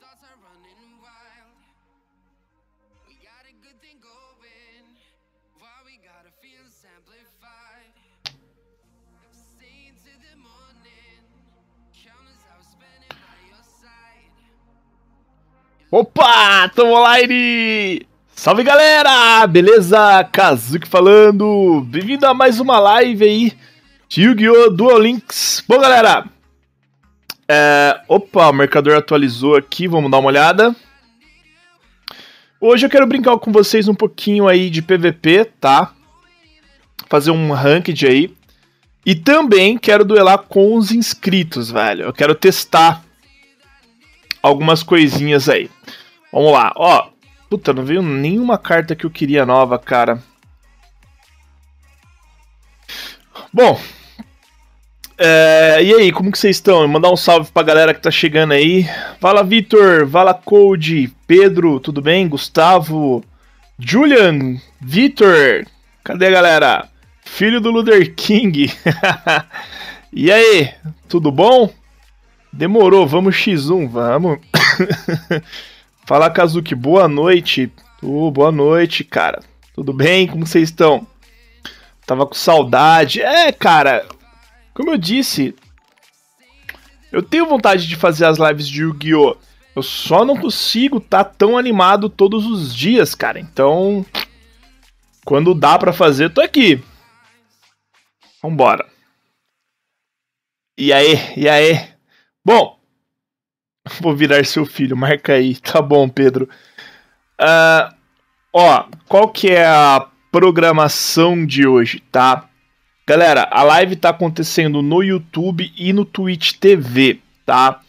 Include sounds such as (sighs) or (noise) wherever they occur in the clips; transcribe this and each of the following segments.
thoughts are running wild. We got a good thing going. Why we gotta feel amplified? To the morning. Spending by your side. Opa, tamo online! Salve galera! Beleza? Kazuki falando! Bem-vindo a mais uma live aí de Yu-Gi-Oh! Duel Links. Bom galera, é... opa, o marcador atualizou aqui, vamos dar uma olhada. Hoje eu quero brincar com vocês um pouquinho aí de PVP, tá? Fazer um ranked aí. E também quero duelar com os inscritos, velho. Eu quero testar algumas coisinhas aí. Vamos lá, ó. Puta, não veio nenhuma carta que eu queria nova, cara. Bom. É, e aí, como que vocês estão? Mandar um salve pra galera que tá chegando aí. Fala, Vitor. Fala, Code. Pedro, tudo bem? Gustavo. Julian. Vitor. Cadê a galera? Filho do Luther King. (laughs) e aí, tudo bom? Demorou, vamos X1, vamos. (coughs) Fala, Kazuki, boa noite. Oh, boa noite, cara. Tudo bem? Como vocês estão? Tava com saudade. É, cara, como eu disse, eu tenho vontade de fazer as lives de Yu-Gi-Oh! Eu só não consigo estar tá tão animado todos os dias, cara. Então, quando dá para fazer, tô aqui. Vambora. E aí, e aí? Bom, (laughs) Vou virar seu filho, marca aí. (laughs) Tá bom, Pedro. Uh, ó, qual que é a programação de hoje, tá? Galera, a live tá acontecendo no YouTube e no Twitch TV, tá?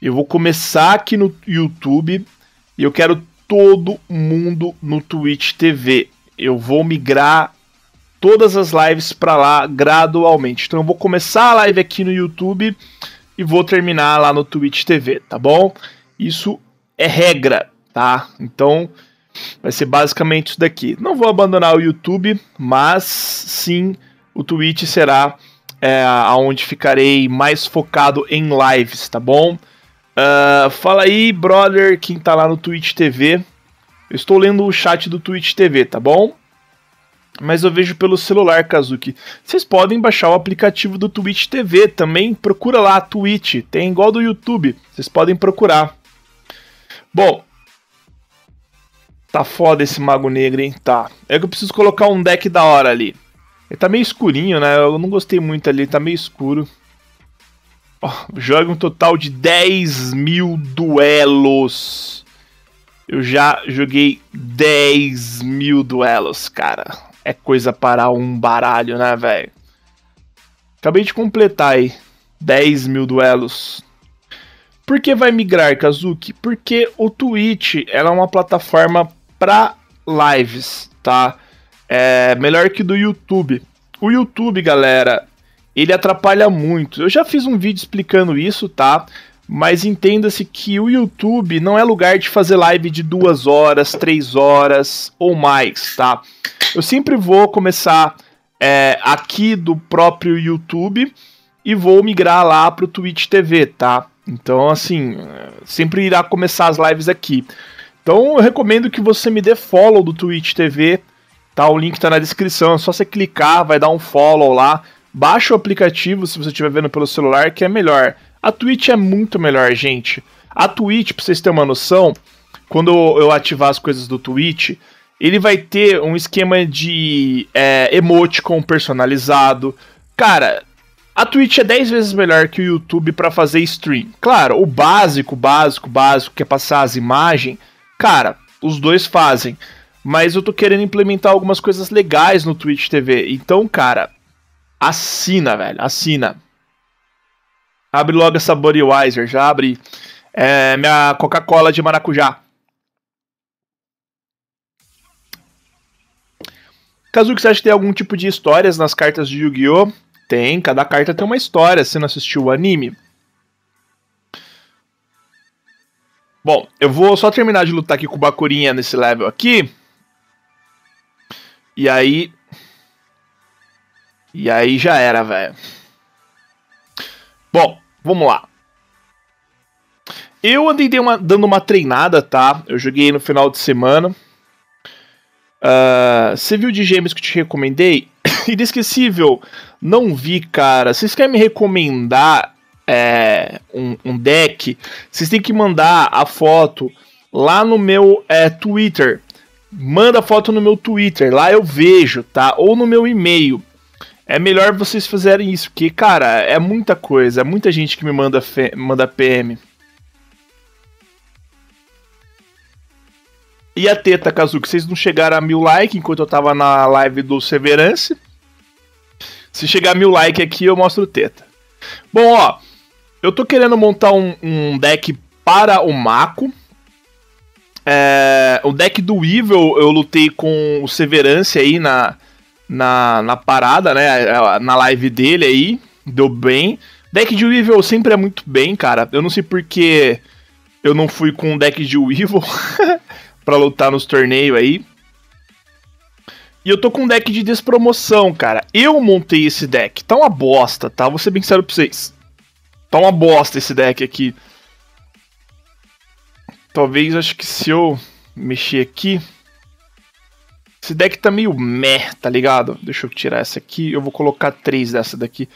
Eu vou começar aqui no YouTube e eu quero todo mundo no Twitch TV. Eu vou migrar todas as lives para lá gradualmente. Então eu vou começar a live aqui no YouTube e vou terminar lá no Twitch TV, tá bom? Isso é regra, tá? Então vai ser basicamente isso daqui. Não vou abandonar o YouTube, mas sim o Twitch será é, aonde ficarei mais focado em lives, tá bom? Uh, fala aí, brother, quem tá lá no Twitch TV. Eu estou lendo o chat do Twitch TV, tá bom? mas eu vejo pelo celular, Kazuki. Vocês podem baixar o aplicativo do Twitch TV também. Procura lá, Twitch. Tem igual do YouTube. Vocês podem procurar. Bom. Tá foda esse Mago Negro, hein? Tá. É que eu preciso colocar um deck da hora ali. Ele tá meio escurinho, né? Eu não gostei muito ali. Tá meio escuro. Oh, joga um total de 10 mil duelos. Eu já joguei 10 mil duelos, cara é coisa para um baralho, né, velho? Acabei de completar aí 10 mil duelos. Por que vai migrar, Kazuki? Porque o Twitch ela é uma plataforma para lives, tá? É melhor que do YouTube. O YouTube, galera, ele atrapalha muito. Eu já fiz um vídeo explicando isso, tá? Mas entenda-se que o YouTube não é lugar de fazer live de duas horas, três horas ou mais, tá? Eu sempre vou começar é, aqui do próprio YouTube e vou migrar lá pro Twitch TV, tá? Então, assim, sempre irá começar as lives aqui. Então, eu recomendo que você me dê follow do Twitch TV, tá? O link tá na descrição, é só você clicar, vai dar um follow lá. Baixa o aplicativo se você estiver vendo pelo celular, que é melhor. A Twitch é muito melhor, gente. A Twitch, pra vocês terem uma noção, quando eu ativar as coisas do Twitch, ele vai ter um esquema de é, emoticon personalizado. Cara, a Twitch é 10 vezes melhor que o YouTube para fazer stream. Claro, o básico, básico, básico, que é passar as imagens, cara, os dois fazem. Mas eu tô querendo implementar algumas coisas legais no Twitch TV. Então, cara, assina, velho, assina. Abre logo essa Budweiser, já abre é, minha Coca-Cola de maracujá. Kazuki, você acha que tem algum tipo de histórias nas cartas de Yu-Gi-Oh? Tem, cada carta tem uma história, você não assistiu o anime. Bom, eu vou só terminar de lutar aqui com o Bakurinha nesse level aqui. E aí... E aí já era, velho. Bom, vamos lá. eu andei uma, dando uma treinada, tá? Eu joguei no final de semana. Uh, você viu de gêmeos que te recomendei? (coughs) Inesquecível, não vi, cara. Vocês querem me recomendar é, um, um, deck? Vocês têm que mandar a foto lá no meu é, Twitter. Manda foto no meu Twitter, lá eu vejo, tá? Ou no meu e-mail. É melhor vocês fazerem isso, porque, cara, é muita coisa, é muita gente que me manda, manda PM. E a teta, Kazuki, vocês não chegaram a mil likes enquanto eu tava na live do Severance. Se chegar a mil likes aqui, eu mostro teta. Bom, ó, eu tô querendo montar um, um deck para o Mako. É, o deck do Evil eu lutei com o Severance aí na, na, na parada, né? Na live dele aí. Deu bem. Deck de Weevil sempre é muito bem, cara. Eu não sei porque eu não fui com um deck de Weevil. (laughs) para lutar nos torneios aí. E eu tô com um deck de despromoção, cara. Eu montei esse deck. Tá uma bosta, tá? Vou ser bem sério pra vocês. Tá uma bosta esse deck aqui. Talvez, acho que se eu mexer aqui... Esse deck tá meio meh, tá ligado? Deixa eu tirar essa aqui. Eu vou colocar três dessa daqui.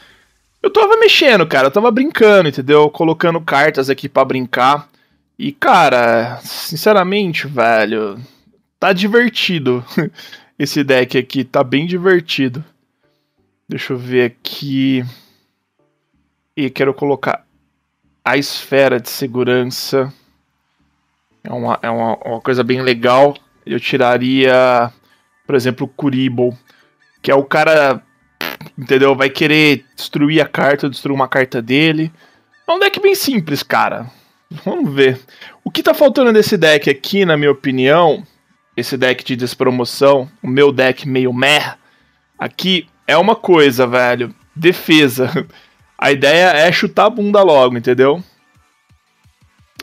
Eu tava mexendo, cara. Eu tava brincando, entendeu? Colocando cartas aqui para brincar. E, cara, sinceramente, velho, tá divertido. (laughs) Esse deck aqui tá bem divertido. Deixa eu ver aqui. E quero colocar a esfera de segurança. É uma, é uma, uma coisa bem legal. Eu tiraria, por exemplo, o Kuribo, que é o cara, entendeu? Vai querer destruir a carta, destruir uma carta dele. É um deck bem simples, cara. Vamos ver. O que tá faltando nesse deck aqui, na minha opinião, esse deck de despromoção, o meu deck meio meh, aqui é uma coisa, velho. Defesa. (laughs) A ideia é chutar a bunda logo, entendeu?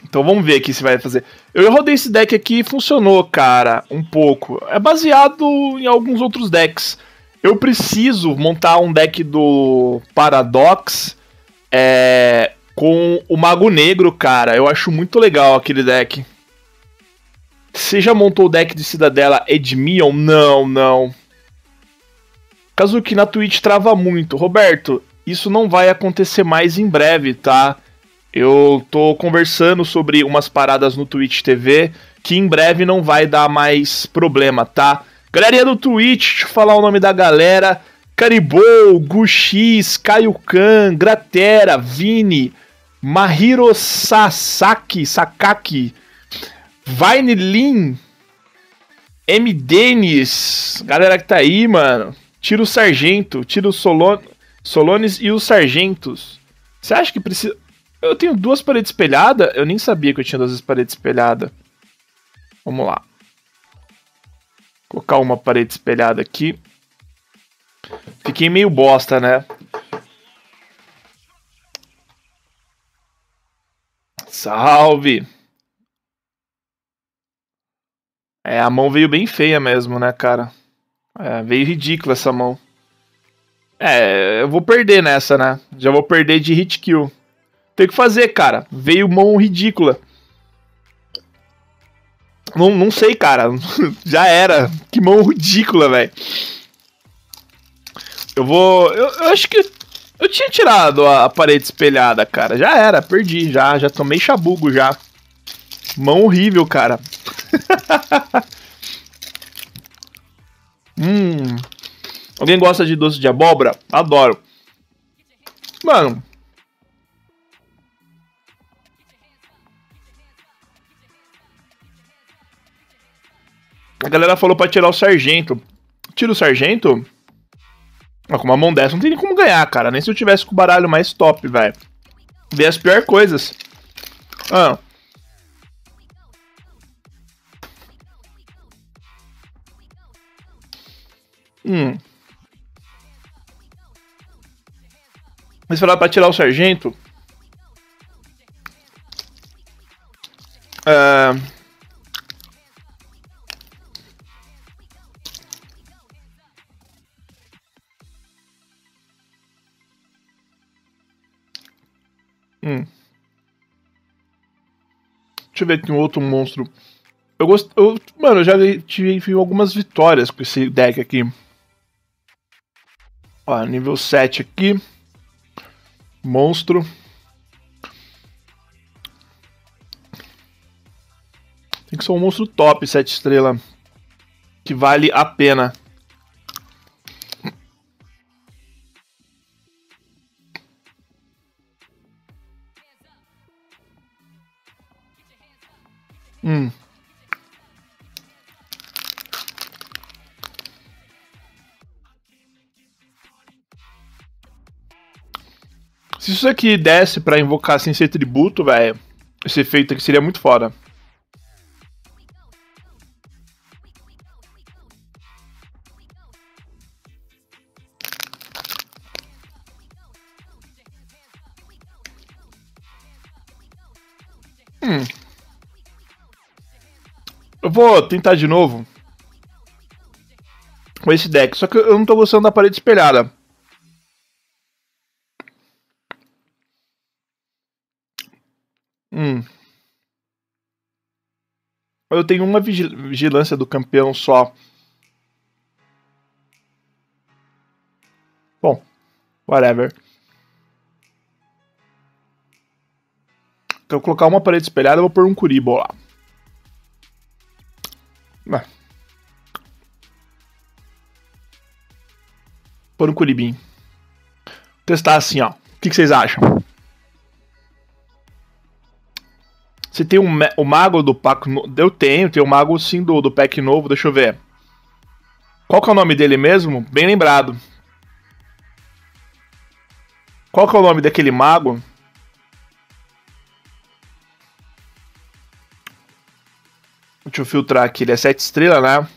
Então vamos ver aqui se vai fazer. Eu rodei esse deck aqui e funcionou, cara, um pouco. É baseado em alguns outros decks. Eu preciso montar um deck do Paradox é, com o Mago Negro, cara. Eu acho muito legal aquele deck. Você já montou o deck de Cidadela Edmion? Não, não. Kazuki na Twitch trava muito. Roberto, isso não vai acontecer mais em breve, tá? Eu tô conversando sobre umas paradas no Twitch TV que em breve não vai dar mais problema, tá? Galerinha do Twitch, deixa eu falar o nome da galera. Caribou, Guxis, Caio Khan, Gratera, Vini, Mahiro Sasaki, Sakaki, Vine Lin, M. Dennis, galera que tá aí, mano. Tira o Sargento, tira o Solon, Solones e os Sargentos. Você acha que precisa. Eu tenho duas paredes espelhadas? Eu nem sabia que eu tinha duas paredes espelhadas. Vamos lá. Vou colocar uma parede espelhada aqui. Fiquei meio bosta, né? Salve! É, a mão veio bem feia mesmo, né, cara? É, veio ridícula essa mão. É, eu vou perder nessa, né? Já vou perder de hit kill. Tem que fazer, cara. Veio mão ridícula. Não, não sei, cara. (laughs) Já era. Que mão ridícula, velho. Eu vou. Eu, eu acho que eu tinha tirado a parede espelhada, cara. Já era, perdi, já. Já tomei chabugo já. Mão horrível, cara. (laughs) hum. Alguém gosta de doce de abóbora? Adoro. Mano. A galera falou pra tirar o sargento. Tira o sargento? Mas com uma mão dessa não tem nem como ganhar, cara. Nem se eu tivesse com o baralho mais top, velho. Vê as piores coisas. Ah. Hum. Mas falar pra tirar o sargento. Uh... Hum. Deixa eu ver aqui um outro monstro. Eu gosto. Eu, mano, eu já tive algumas vitórias com esse deck aqui. Ó, nível 7 aqui. Monstro. Tem que ser um monstro top, 7 estrelas. Que vale a pena. Hum. Se isso aqui desse pra invocar sem ser tributo, velho, esse efeito aqui seria muito foda. Eu vou tentar de novo com esse deck, só que eu não tô gostando da parede espelhada. Hum. Eu tenho uma vigilância do campeão só. Bom, whatever. Então, eu colocar uma parede espelhada, eu vou pôr um Kuribo lá. Ah. Pôr um Curibim. Testar assim, ó. O que, que vocês acham? Você tem um, o mago do pack. Eu tenho, tem o mago sim do, do pack novo, deixa eu ver. Qual que é o nome dele mesmo? Bem lembrado. Qual que é o nome daquele mago? Deixa eu filtrar aqui, ele é 7 estrelas, né?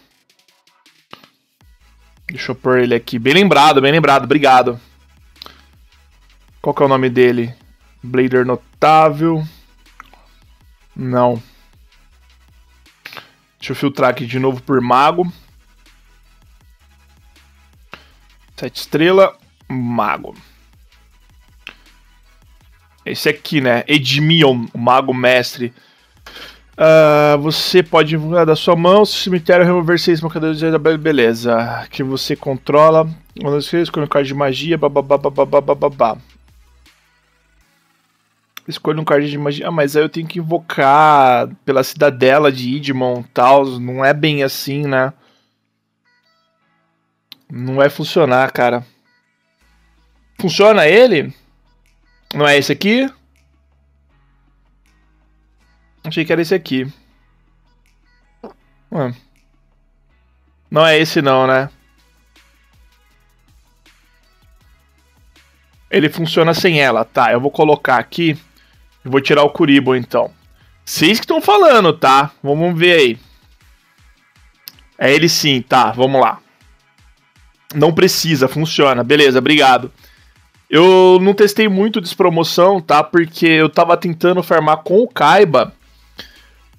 Deixa eu pôr ele aqui. Bem lembrado, bem lembrado, obrigado. Qual que é o nome dele? Blader Notável. Não. Deixa eu filtrar aqui de novo por Mago. 7 estrelas, Mago. Esse aqui, né? Edmion, o Mago Mestre. Uh, você pode divulgar da sua mão, se o cemitério remover seis marcadores de beleza. Que você controla. Quando você escolhe um card de magia, babá. Escolha um card de magia. Ah, mas aí eu tenho que invocar pela cidadela de Idmon tal. Não é bem assim, né? Não vai funcionar, cara. Funciona ele? Não é esse aqui? Achei que era esse aqui. Ué. Não é esse não, né? Ele funciona sem ela. Tá, eu vou colocar aqui. Vou tirar o Kuribo então. Vocês que estão falando, tá? Vamos ver aí. É ele sim, tá, vamos lá. Não precisa, funciona. Beleza, obrigado. Eu não testei muito despromoção, tá? Porque eu tava tentando farmar com o Kaiba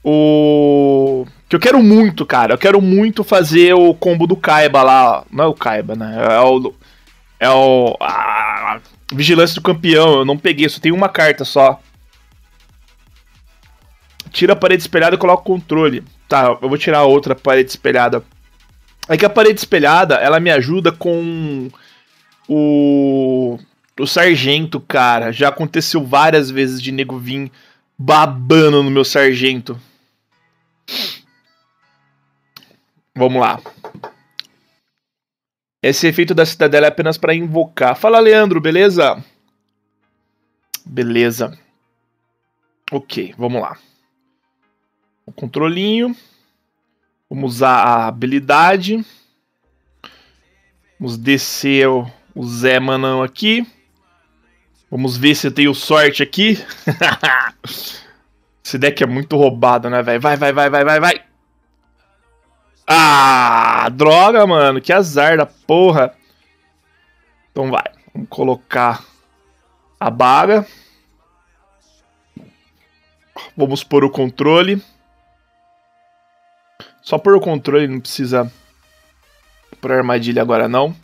o. Que eu quero muito, cara. Eu quero muito fazer o combo do Kaiba lá. Não é o Kaiba, né? É o. É o. Vigilância do campeão. Eu não peguei, só tem uma carta só. Tira a parede espelhada e coloca o controle. Tá, eu vou tirar a outra parede espelhada. É que a parede espelhada, ela me ajuda com o. O sargento, cara. Já aconteceu várias vezes de nego vir babando no meu sargento. Vamos lá. Esse efeito da cidadela é apenas para invocar. Fala, Leandro, beleza? Beleza. Ok, vamos lá. O controlinho. Vamos usar a habilidade. Vamos descer o, Zé Manão aqui. Vamos ver se eu tenho sorte aqui. (laughs) Esse deck é muito roubado, né, velho? Vai, vai, vai, vai, vai, vai. Ah, droga, mano. Que azar da porra. Então vai. Vamos colocar a baga. Vamos pôr o controle. Só pôr o controle, não precisa pôr a armadilha agora não.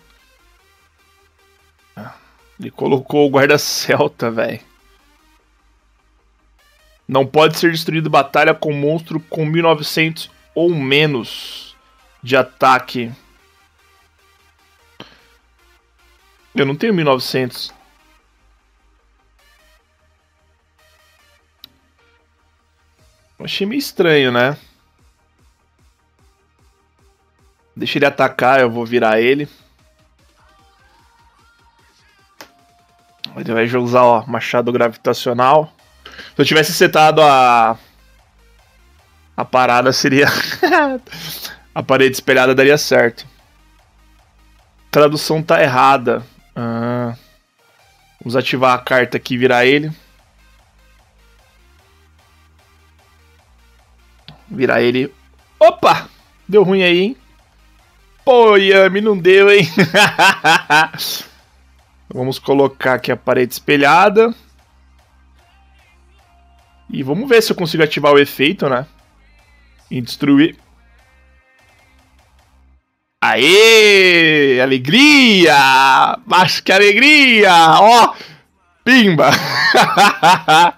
Ele colocou o guarda-celta, velho. Não pode ser destruído batalha com monstro com 1900 ou menos de ataque. Eu não tenho 1900. Achei meio estranho, né? Deixa ele atacar, eu vou virar ele. Ele vai usar, ó, machado gravitacional. Se eu tivesse setado a. A parada seria. (laughs) a parede espelhada daria certo. Tradução tá errada. Ah. Vamos ativar a carta aqui e virar ele. Virar ele. Opa! Deu ruim aí, hein? Pô, Yami, não deu, hein? (laughs) Vamos colocar aqui a parede espelhada. E vamos ver se eu consigo ativar o efeito, né? E destruir. Aê! Alegria! Mas que alegria! Ó! Pimba! (laughs)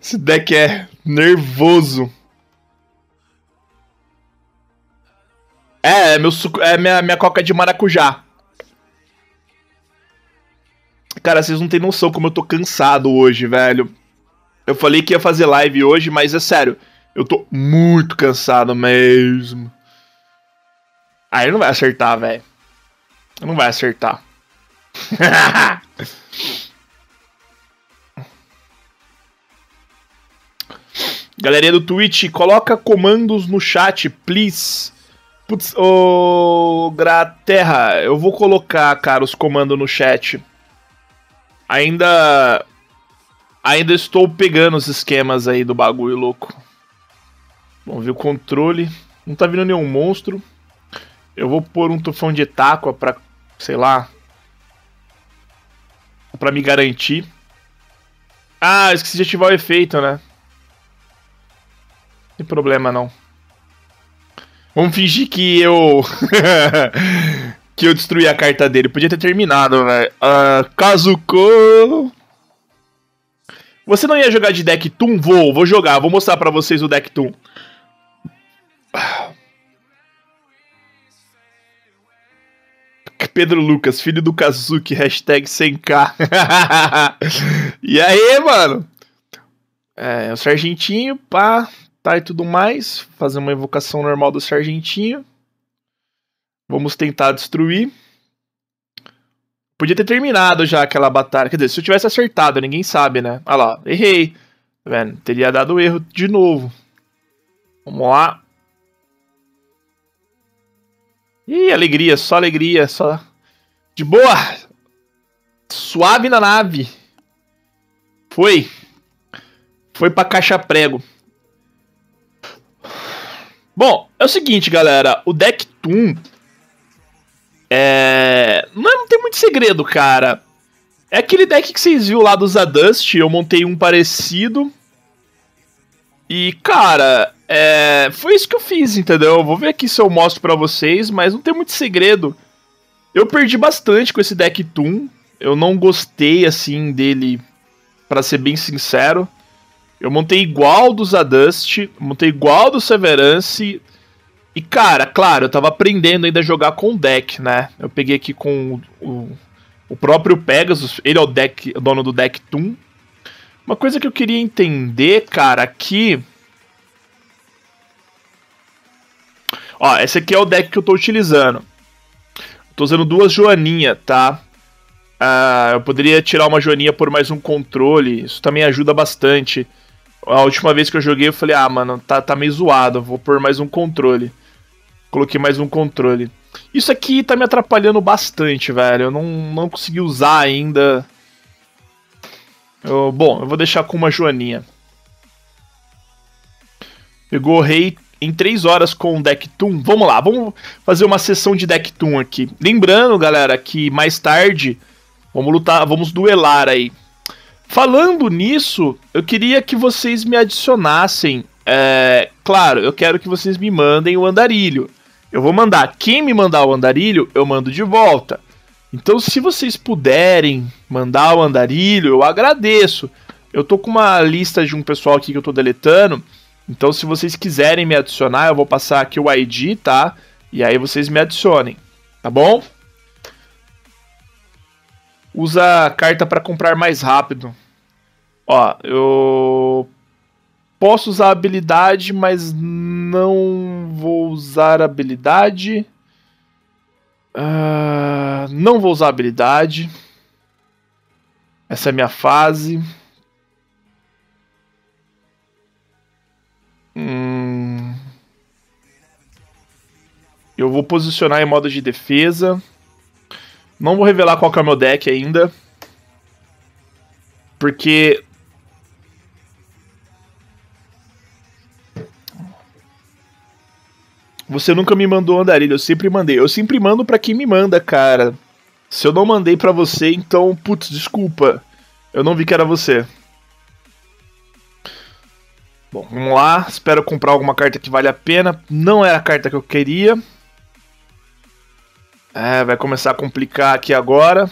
Esse deck é nervoso. É, meu suco, é minha, minha coca de maracujá. Cara, vocês não têm noção como eu tô cansado hoje, velho. Eu falei que ia fazer live hoje, mas é sério. Eu tô muito cansado mesmo. Aí não vai acertar, velho. Não vai acertar. (laughs) Galerinha do Twitch, coloca comandos no chat, please. Putz, ô Graterra, eu vou colocar, cara, os comandos no chat. Ainda. Ainda estou pegando os esquemas aí do bagulho louco. Vamos ver o controle. Não tá vindo nenhum monstro. Eu vou pôr um tufão de táqua pra, sei lá. Pra me garantir. Ah, esqueci de ativar o efeito, né? Não tem problema não. Vamos fingir que eu. (laughs) que eu destruí a carta dele. Podia ter terminado, velho. Kazuko. Você não ia jogar de deck Toon? Vou, vou jogar. Vou mostrar pra vocês o deck Toon. (sighs) Pedro Lucas, filho do Kazuki, hashtag 100k. (laughs) e aí, mano? É, o Sargentinho, pá, tá e tudo mais. Fazer uma invocação normal do Sargentinho. Vamos tentar destruir. Podia ter terminado já aquela batalha. Quer dizer, se eu tivesse acertado, ninguém sabe, né? Olha lá, errei. Tá vendo? Teria dado erro de novo. Vamos lá. Ih, alegria, só alegria, só. De boa! Suave na nave. Foi. Foi pra caixa prego. Bom, é o seguinte, galera. O deck Toon. É. Não, não tem muito segredo, cara. É aquele deck que vocês viram lá do Zadust. Eu montei um parecido. E, cara, é, foi isso que eu fiz, entendeu? Vou ver aqui se eu mostro para vocês, mas não tem muito segredo. Eu perdi bastante com esse deck Toon. Eu não gostei, assim, dele, para ser bem sincero. Eu montei igual do Zadust, montei igual do Severance. E, cara, claro, eu tava aprendendo ainda a jogar com o deck, né? Eu peguei aqui com o, o próprio Pegasus, ele é o, deck, o dono do deck Toon. Uma coisa que eu queria entender, cara, aqui Ó, esse aqui é o deck que eu tô utilizando. Tô usando duas joaninhas, tá? Uh, eu poderia tirar uma joaninha por mais um controle. Isso também ajuda bastante. A última vez que eu joguei, eu falei, ah, mano, tá, tá meio zoado. Vou pôr mais um controle. Coloquei mais um controle. Isso aqui tá me atrapalhando bastante, velho. Eu não, não consegui usar ainda. Eu, bom, eu vou deixar com uma joaninha. Pegou o rei em 3 horas com o Deck Toon. Vamos lá, vamos fazer uma sessão de Deck Toon aqui. Lembrando, galera, que mais tarde vamos lutar, vamos duelar aí. Falando nisso, eu queria que vocês me adicionassem. É, claro, eu quero que vocês me mandem o andarilho. Eu vou mandar. Quem me mandar o andarilho, eu mando de volta. Então, se vocês puderem mandar o andarilho, eu agradeço. Eu tô com uma lista de um pessoal aqui que eu tô deletando. Então, se vocês quiserem me adicionar, eu vou passar aqui o ID, tá? E aí vocês me adicionem, tá bom? Usa a carta para comprar mais rápido. Ó, eu posso usar habilidade, mas não vou usar habilidade. Uh, não vou usar habilidade. Essa é a minha fase. Hum... Eu vou posicionar em modo de defesa. Não vou revelar qual é o meu deck ainda. Porque. Você nunca me mandou andarilho, eu sempre mandei. Eu sempre mando para quem me manda, cara. Se eu não mandei para você, então, putz, desculpa. Eu não vi que era você. Bom, vamos lá. Espero comprar alguma carta que vale a pena. Não é a carta que eu queria. É, vai começar a complicar aqui agora.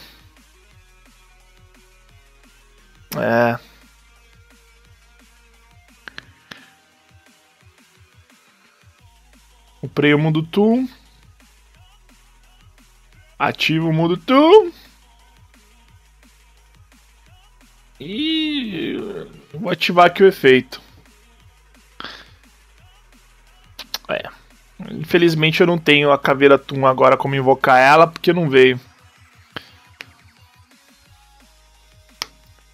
É. Comprei o mundo tool. Ativo o mundo tool. E vou ativar aqui o efeito. É. Infelizmente eu não tenho a caveira Tum agora como invocar ela, porque não veio.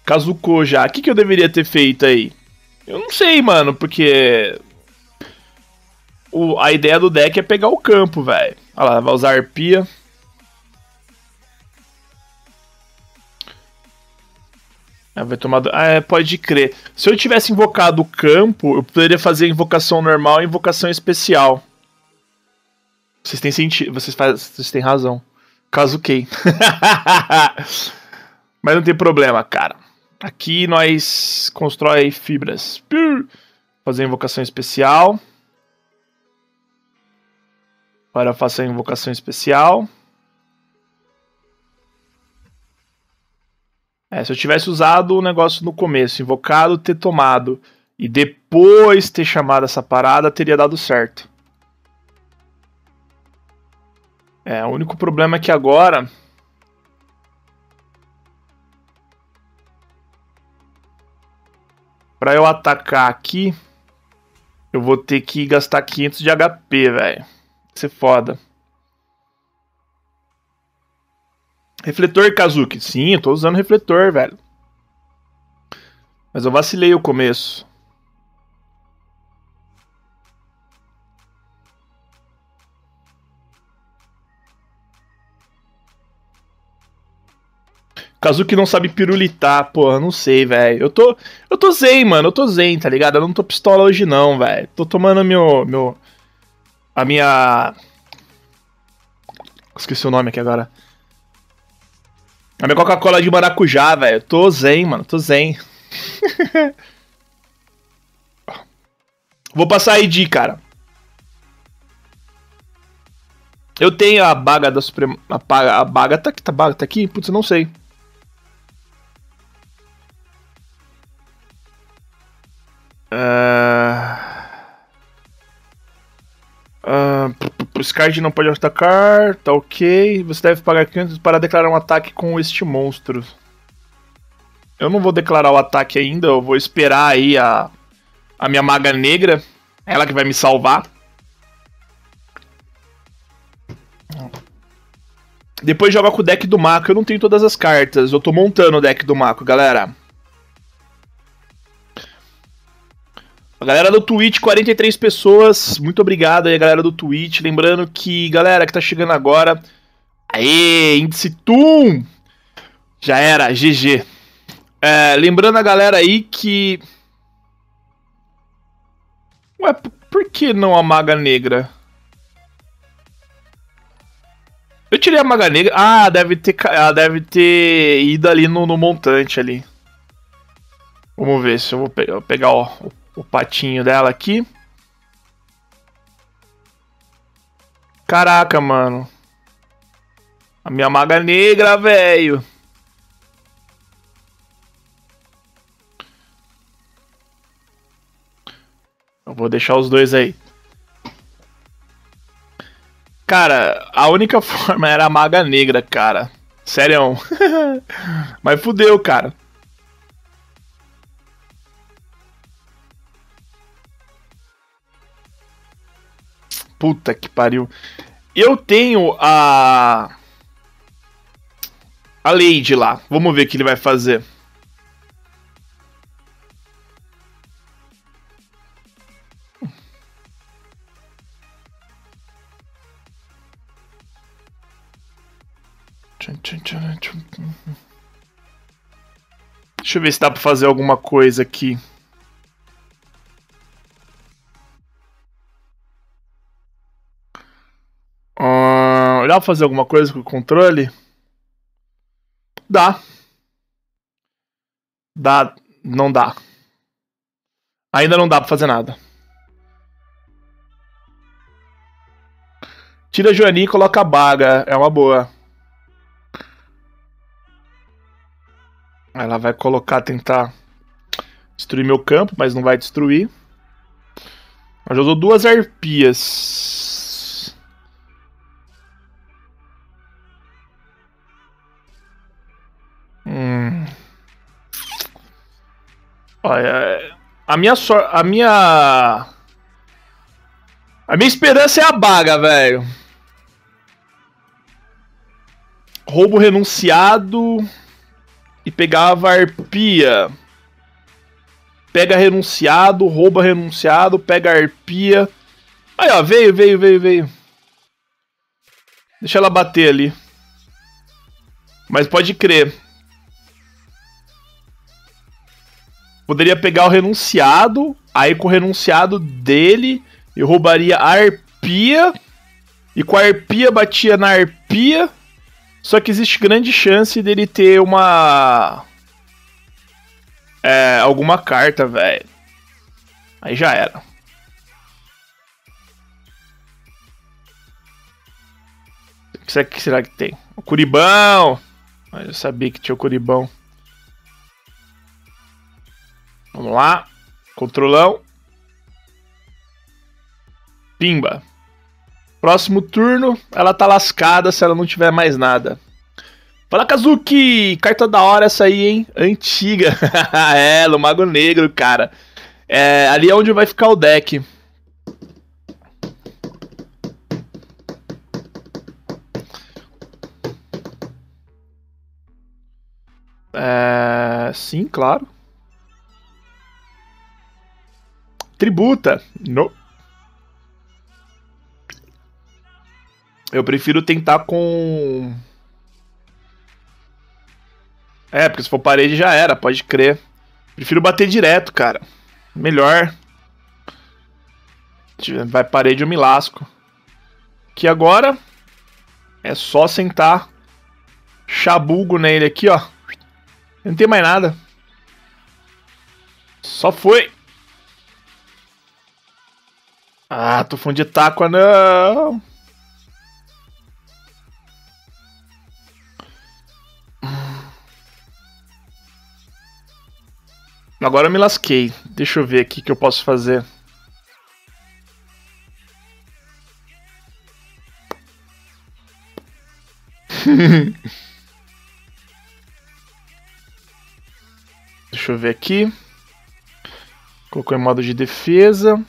Kazuko já. O que, que eu deveria ter feito aí? Eu não sei, mano, porque. O, a ideia do deck é pegar o campo, velho. Olha lá, vai usar arpia. Ah, vai tomar. Ah, é, pode crer. Se eu tivesse invocado o campo, eu poderia fazer invocação normal e invocação especial. Vocês têm sentido. Vocês, faz... Vocês têm razão. Caso quem. (laughs) Mas não tem problema, cara. Aqui nós constrói fibras. Fazer invocação especial. Agora faça a invocação especial. É, se eu tivesse usado o negócio no começo, invocado, ter tomado e depois ter chamado essa parada, teria dado certo. É, o único problema é que agora. Pra eu atacar aqui, eu vou ter que gastar 500 de HP, velho. Ser foda. Refletor Kazuki. Sim, eu tô usando refletor, velho. Mas eu vacilei o começo. Kazuki não sabe pirulitar, porra, não sei, velho. Eu tô. Eu tô zen, mano. Eu tô zen, tá ligado? Eu não tô pistola hoje, não, velho. Tô tomando meu. meu. A minha. Esqueci o nome aqui agora. A minha Coca-Cola de maracujá, velho. Tô zen, mano. Tô zen. (laughs) Vou passar ID, cara. Eu tenho a baga da Suprema. A, a baga tá aqui, tá, baga, tá aqui? Putz, eu não sei. Uh... Uh, Skyrim não pode atacar, tá ok. Você deve pagar 500 para declarar um ataque com este monstro. Eu não vou declarar o ataque ainda, eu vou esperar aí a, a minha maga negra. Ela que vai me salvar. Depois joga com o deck do Mako. Eu não tenho todas as cartas. Eu tô montando o deck do Mako, galera. A galera do Twitch, 43 pessoas. Muito obrigado aí, galera do Twitch. Lembrando que, galera que tá chegando agora. Aê, índice TUM! Já era, GG. É, lembrando a galera aí que. Ué, por que não a Maga Negra? Eu tirei a Maga Negra. Ah, deve ter, ela deve ter ido ali no, no montante ali. Vamos ver se eu vou pegar, pegar ó, o o patinho dela aqui. Caraca, mano. A minha maga negra, velho. Eu vou deixar os dois aí. Cara, a única (laughs) forma era a maga negra, cara. Sério. (laughs) Mas fudeu, cara. Puta que pariu. Eu tenho a. A Lady lá. Vamos ver o que ele vai fazer. Deixa eu ver se dá pra fazer alguma coisa aqui. Dá pra fazer alguma coisa com o controle? Dá. Dá. Não dá. Ainda não dá pra fazer nada. Tira a Joaninha e coloca a Baga. É uma boa. Ela vai colocar, tentar destruir meu campo, mas não vai destruir. Ela já usou duas arpias. Olha, a minha sor a minha a minha esperança é a baga, velho. Roubo renunciado e pegava arpia. Pega renunciado, rouba renunciado, pega arpia. Aí, ó, veio, veio, veio, veio. Deixa ela bater ali. Mas pode crer. Poderia pegar o renunciado, aí com o renunciado dele, eu roubaria a arpia, e com a arpia batia na arpia, só que existe grande chance dele ter uma. É, alguma carta, velho. Aí já era. O que será que, tem? O Curibão! Eu sabia que tinha o Curibão. Vamos lá. Controlão. Pimba. Próximo turno, ela tá lascada se ela não tiver mais nada. Fala, Kazuki! Carta da hora essa aí, hein? Antiga. (laughs) é, no Mago Negro, cara. É, ali é onde vai ficar o deck. É, sim, claro. Tributa. No. Eu prefiro tentar com. É, porque se for parede já era, pode crer. Prefiro bater direto, cara. Melhor. Vai parede eu me lasco. Que agora é só sentar chabugo nele aqui, ó. Não tem mais nada. Só foi. Ah, tô fundo de taco, não. Agora eu me lasquei. Deixa eu ver aqui o que eu posso fazer. (laughs) Deixa eu ver aqui. Colocou em modo de defesa.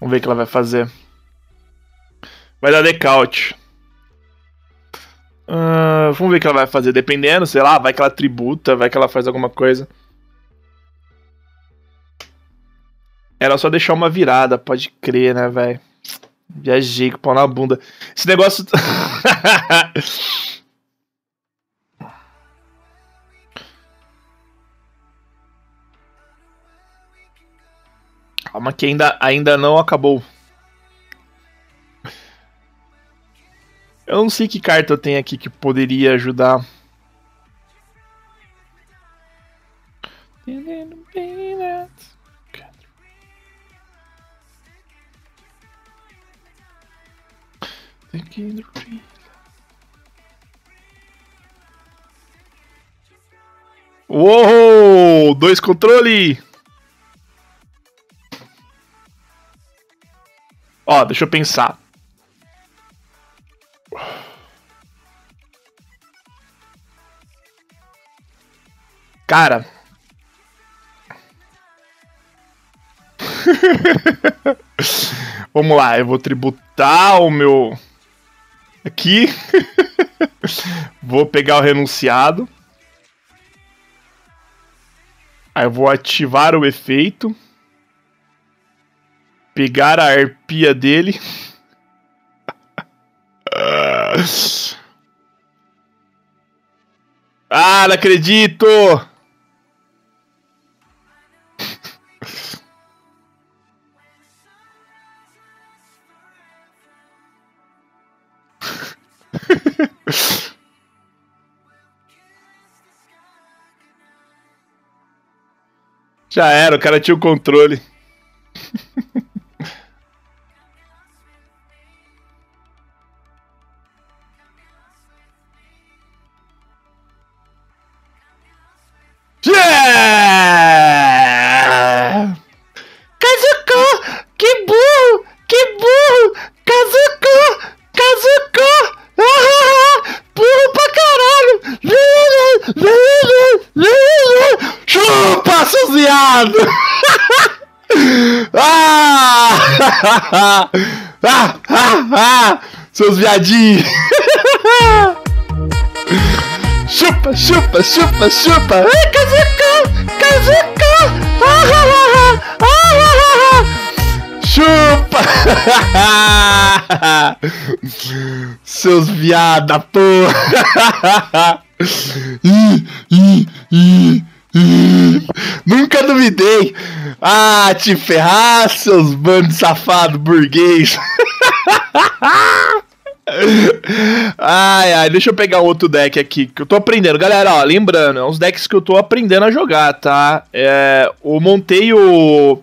Vamos ver o que ela vai fazer. Vai dar decaute. Uh, vamos ver o que ela vai fazer. Dependendo, sei lá, vai que ela tributa, vai que ela faz alguma coisa. Era só deixar uma virada, pode crer, né, velho? Viajei com o pau na bunda. Esse negócio. (laughs) Calma que ainda, ainda não acabou. Eu não sei que carta eu tenho aqui que poderia ajudar. Uou! Dois controle! Ó, deixa eu pensar. Cara. (laughs) Vamos lá, eu vou tributar o meu. Aqui. (laughs) vou pegar o renunciado. Aí eu vou ativar o efeito. Pegar a arpia dele. ah, não acredito! Já era, o cara tinha o controle. (laughs) ah, ah, ah! Seus viadinhos! (laughs) chupa, chupa, chupa, chupa! Ai, Kazuko! Kazuko! Ah, ah, ah, ah, ah, Chupa! (laughs) Seus viada, porra! (laughs) Nunca duvidei! Ah, te ferrar, seus bandos safados burguês! (laughs) ai, ai, deixa eu pegar outro deck aqui que eu tô aprendendo. Galera, ó, lembrando, é uns decks que eu tô aprendendo a jogar, tá? É, eu montei o.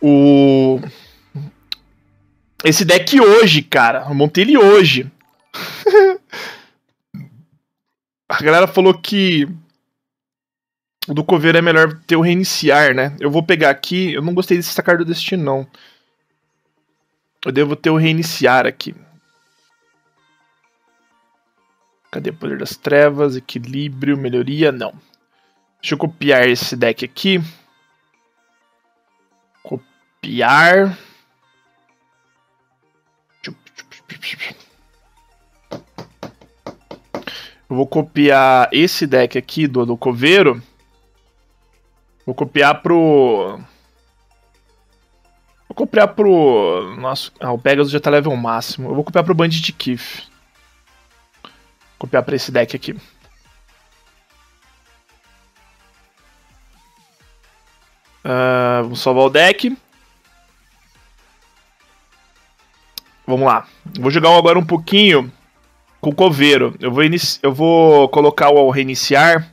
O. Esse deck hoje, cara. Eu montei ele hoje. (laughs) a galera falou que. O do coveiro é melhor ter o reiniciar, né? Eu vou pegar aqui. Eu não gostei desse sacar do destino, não. Eu devo ter o reiniciar aqui. Cadê Poder das Trevas? Equilíbrio, melhoria? Não. Deixa eu copiar esse deck aqui. Copiar. Eu vou copiar esse deck aqui do, do Coveiro. Vou copiar pro. Vou copiar pro. Nossa, ah, o Pegasus já tá level máximo. Eu vou copiar pro Bandit Kiff copiar para esse deck aqui. Uh, vamos salvar o deck. Vamos lá. Vou jogar agora um pouquinho com o coveiro. Eu vou, eu vou colocar o reiniciar.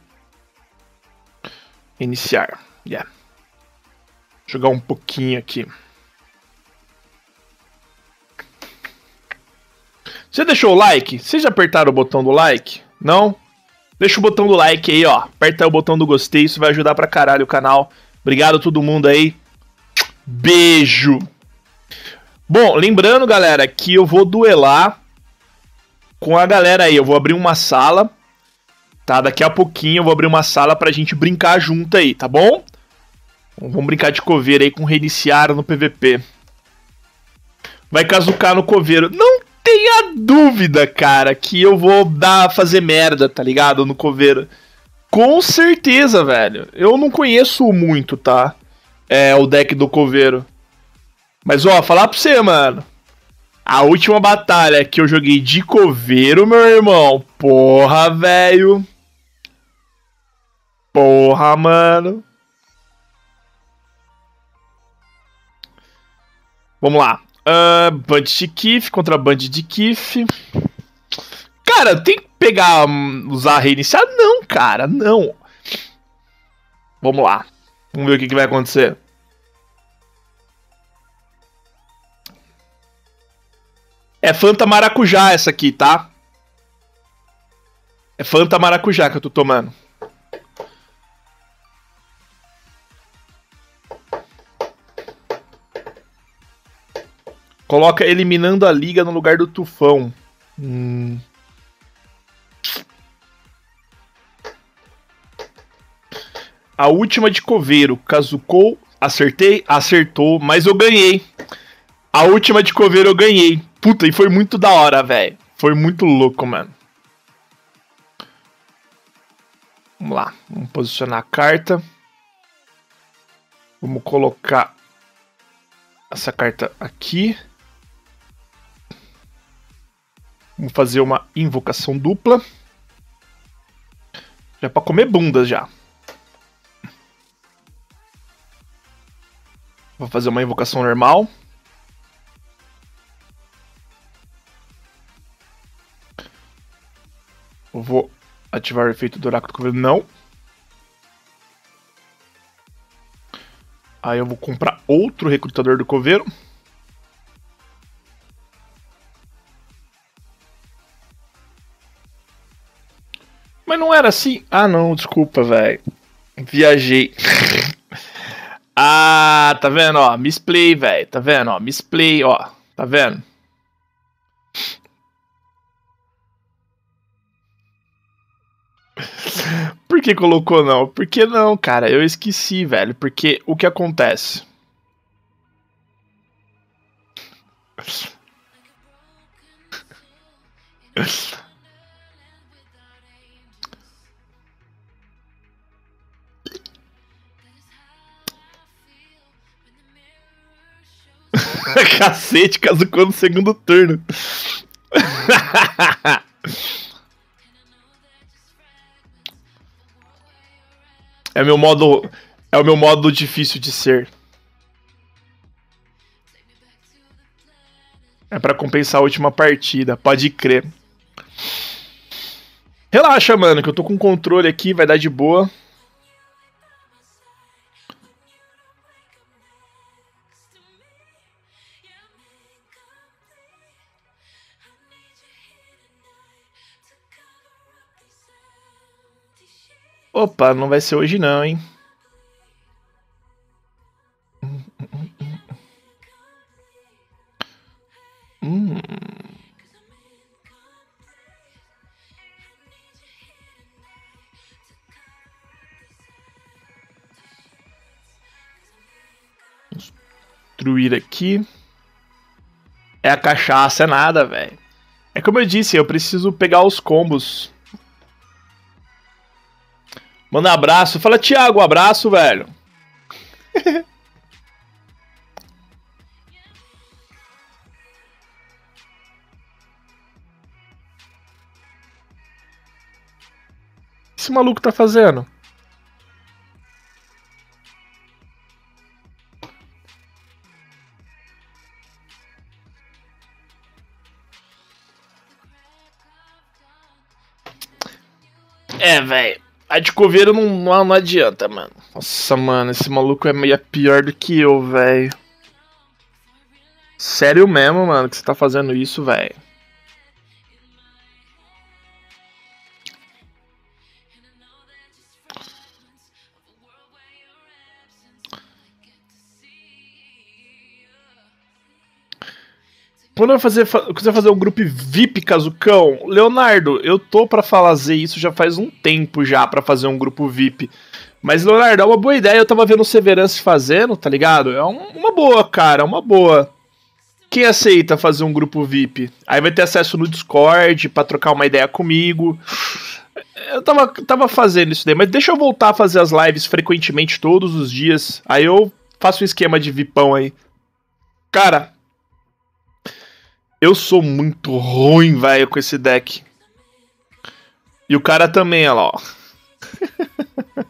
Iniciar. Yeah. Jogar um pouquinho aqui. Você deixou o like? Vocês já apertaram o botão do like? Não? Deixa o botão do like aí, ó. Aperta o botão do gostei, isso vai ajudar pra caralho o canal. Obrigado a todo mundo aí. Beijo. Bom, lembrando, galera, que eu vou duelar com a galera aí. Eu vou abrir uma sala, tá? Daqui a pouquinho eu vou abrir uma sala pra gente brincar junto aí, tá bom? Vamos brincar de coveiro aí com reiniciar no PVP. Vai casucar no coveiro. Não tenha dúvida, cara, que eu vou dar fazer merda, tá ligado? No coveiro. Com certeza, velho. Eu não conheço muito, tá? É o deck do coveiro. Mas ó, falar pra você, mano. A última batalha que eu joguei de coveiro, meu irmão. Porra, velho. Porra, mano. Vamos lá. Uh, Band de Kif contra Band de Kif. Cara, tem que pegar. Um, usar reiniciar? Não, cara, não. Vamos lá. Vamos ver o que, que vai acontecer. É Fanta Maracujá essa aqui, tá? É Fanta Maracujá que eu tô tomando. Coloca eliminando a liga no lugar do Tufão. Hum. A última de Coveiro. Kazukou, acertei? Acertou, mas eu ganhei. A última de Coveiro eu ganhei. Puta, e foi muito da hora, velho. Foi muito louco, mano. Vamos lá, vamos posicionar a carta. Vamos colocar essa carta aqui. Vamos fazer uma invocação dupla. Já para comer bundas já. Vou fazer uma invocação normal. vou ativar o efeito do oráculo do coveiro. Não. Aí eu vou comprar outro recrutador do coveiro. Mas não era assim. Ah, não, desculpa, velho. Viajei. (laughs) ah, tá vendo, ó? Misplay, velho. Tá vendo, ó? Misplay, ó. Tá vendo? (laughs) Por que colocou não? Porque não, cara, eu esqueci, velho. Porque o que acontece? (laughs) (laughs) Cacete, Kazuko no segundo turno. (laughs) É meu modo. É o meu modo difícil de ser. É para compensar a última partida, pode crer. Relaxa, mano, que eu tô com controle aqui, vai dar de boa. Opa, não vai ser hoje não, hein? Hum. Destruir aqui. É a cachaça, é nada, velho. É como eu disse, eu preciso pegar os combos Manda um abraço. Fala, Thiago, um abraço, velho. esse maluco tá fazendo? É, velho. A de coveiro não, não, não, adianta, mano. Nossa, mano, esse maluco é meio pior do que eu, velho. Sério mesmo, mano, que você tá fazendo isso, velho. Quando eu fazer, quiser fazer um grupo VIP, Kazucão, Leonardo, eu tô para fazer isso já faz um tempo já para fazer um grupo VIP. Mas, Leonardo, é uma boa ideia. Eu tava vendo o Severance fazendo, tá ligado? É um, uma boa, cara, uma boa. Quem aceita fazer um grupo VIP? Aí vai ter acesso no Discord pra trocar uma ideia comigo. Eu tava, tava fazendo isso daí, mas deixa eu voltar a fazer as lives frequentemente todos os dias. Aí eu faço um esquema de VIPão aí. Cara, eu sou muito ruim, velho, com esse deck. E o cara também, olha lá, ó. (laughs)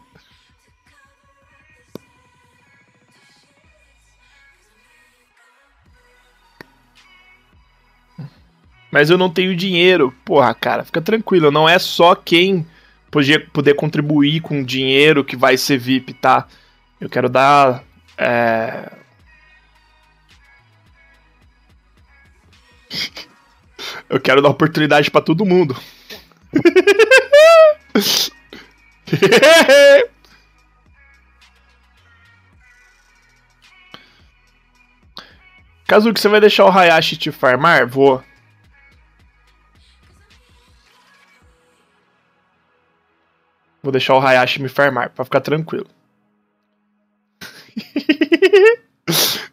Mas eu não tenho dinheiro. Porra, cara, fica tranquilo. Não é só quem podia, poder contribuir com dinheiro que vai ser VIP, tá? Eu quero dar é, Eu quero dar oportunidade para todo mundo. (laughs) Kazuki, você vai deixar o Hayashi te farmar? Vou. Vou deixar o Hayashi me farmar, pra ficar tranquilo. (laughs)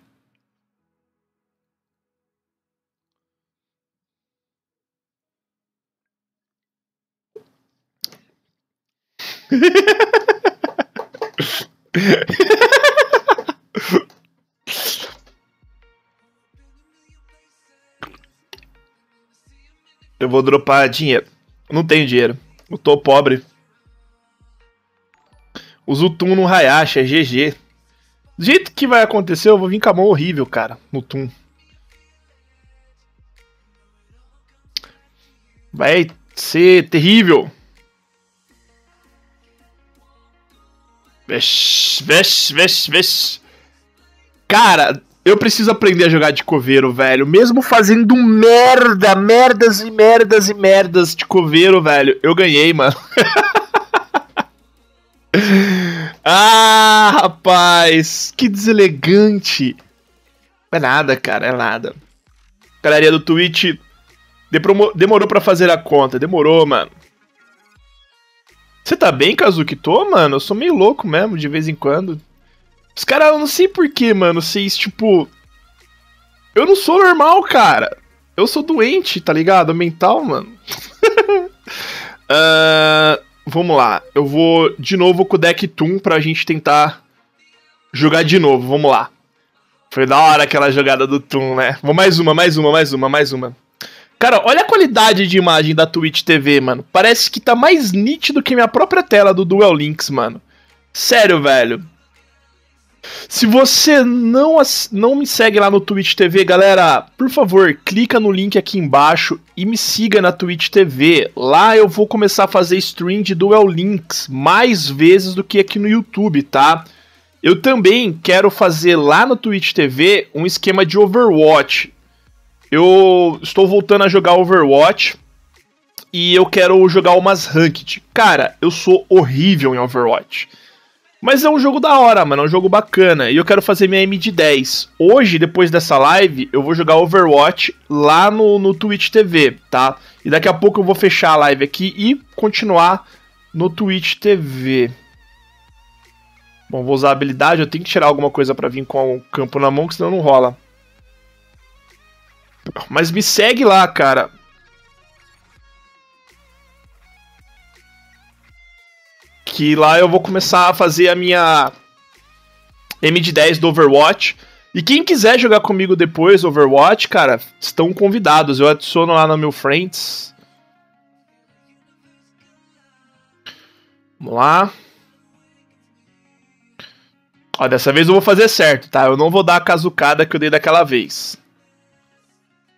vou dropar dinheiro. Não tenho dinheiro. Eu tô pobre. Uso Tum no Hayashi, é GG. Do jeito que vai acontecer, eu vou vir com a mão horrível, cara, no Tum. Vai ser terrível. Vesh, vesh, vesh, vesh. Cara, eu preciso aprender a jogar de coveiro, velho. Mesmo fazendo merda, merdas e merdas e merdas de coveiro, velho. Eu ganhei, mano. (laughs) ah, rapaz. Que deselegante. É nada, cara, é nada. Galerinha do Twitch demorou para fazer a conta. Demorou, mano. Você tá bem, Kazuki? Tô, mano. Eu sou meio louco mesmo, de vez em quando. Os caras, eu não sei porquê, mano. Vocês, tipo. Eu não sou normal, cara. Eu sou doente, tá ligado? Mental, mano. uh, (laughs) vamos lá. Eu vou de novo com o deck Toon pra gente tentar jogar de novo. Vamos lá. Foi da hora aquela jogada do Toon, né? Vou mais uma, mais uma, mais uma, mais uma. Cara, olha a qualidade de imagem da Twitch TV, mano. Parece que tá mais nítido que minha própria tela do Duel Links, mano. Sério, velho. Se você não, não me segue lá no Twitch TV, galera, por favor, clica no link aqui embaixo e me siga na Twitch TV. Lá eu vou começar a fazer stream de Duel Links mais vezes do que aqui no YouTube, tá? Eu também quero fazer lá no Twitch TV um esquema de Overwatch. Eu estou voltando a jogar Overwatch e eu quero jogar umas ranked. Cara, eu sou horrível em Overwatch. Mas é um jogo da hora, mano, é um jogo bacana. E eu quero fazer minha M de 10. Hoje, depois dessa live, eu vou jogar Overwatch lá no, no Twitch TV, tá? E daqui a pouco eu vou fechar a live aqui e continuar no Twitch TV. Bom, vou usar a habilidade, eu tenho que tirar alguma coisa para vir com o campo na mão, que senão não rola. Mas me segue lá, cara. Que lá eu vou começar a fazer a minha M de 10 do Overwatch. E quem quiser jogar comigo depois Overwatch, cara, estão convidados. Eu adiciono lá no meu Friends. Vamos lá. Ó, dessa vez eu vou fazer certo, tá? Eu não vou dar a casucada que eu dei daquela vez.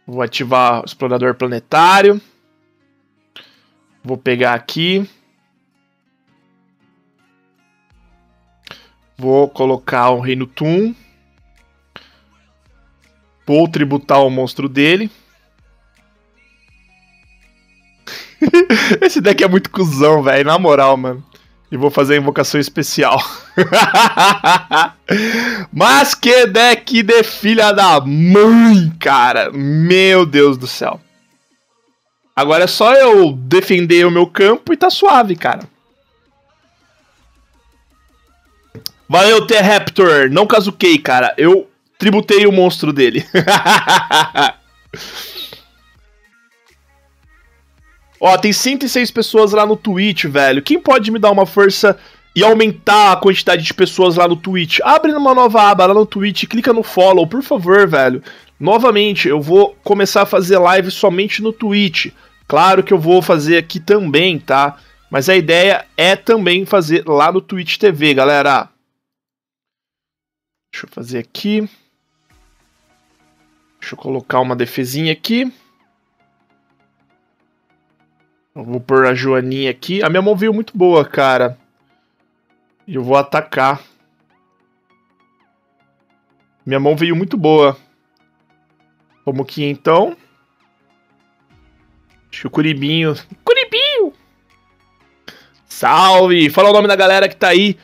Vou ativar o explorador planetário. Vou pegar aqui. Vou colocar o Reino Toon. Vou tributar o monstro dele. (laughs) Esse deck é muito cuzão, velho. Na moral, mano. E vou fazer a invocação especial. (laughs) Mas que deck de filha da mãe, cara. Meu Deus do céu. Agora é só eu defender o meu campo e tá suave, cara. Valeu, T-Raptor. Não casuquei, cara. Eu tributei o monstro dele. (laughs) Ó, tem 106 pessoas lá no Twitch, velho. Quem pode me dar uma força e aumentar a quantidade de pessoas lá no Twitch? Abre uma nova aba lá no Twitch, clica no follow, por favor, velho. Novamente, eu vou começar a fazer live somente no Twitch. Claro que eu vou fazer aqui também, tá? Mas a ideia é também fazer lá no Twitch TV, galera. Deixa eu fazer aqui. Deixa eu colocar uma defesinha aqui. Eu vou pôr a Joaninha aqui. A minha mão veio muito boa, cara. E eu vou atacar. Minha mão veio muito boa. Vamos aqui então. Deixa o Curibinho. Curibinho! Salve! Fala o nome da galera que tá aí.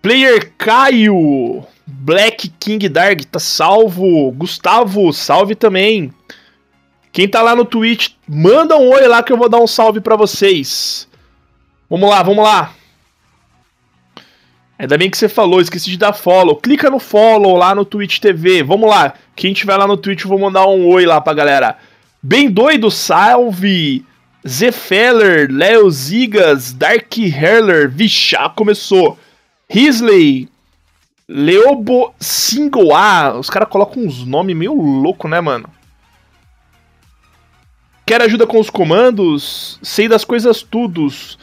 Player Caio. Black King Dark tá salvo. Gustavo, salve também. Quem tá lá no Twitch, manda um oi lá que eu vou dar um salve para vocês. Vamos lá, vamos lá. Ainda bem que você falou, esqueci de dar follow. Clica no follow lá no Twitch TV. Vamos lá. Quem tiver lá no Twitch, eu vou mandar um oi lá pra galera. Bem doido, salve! Zefeller, Leo Zigas, Dark Herler, vixe, já começou. Risley, Leobo Single A, os caras colocam uns nomes meio louco, né, mano? Quer ajuda com os comandos? Sei das coisas tudos.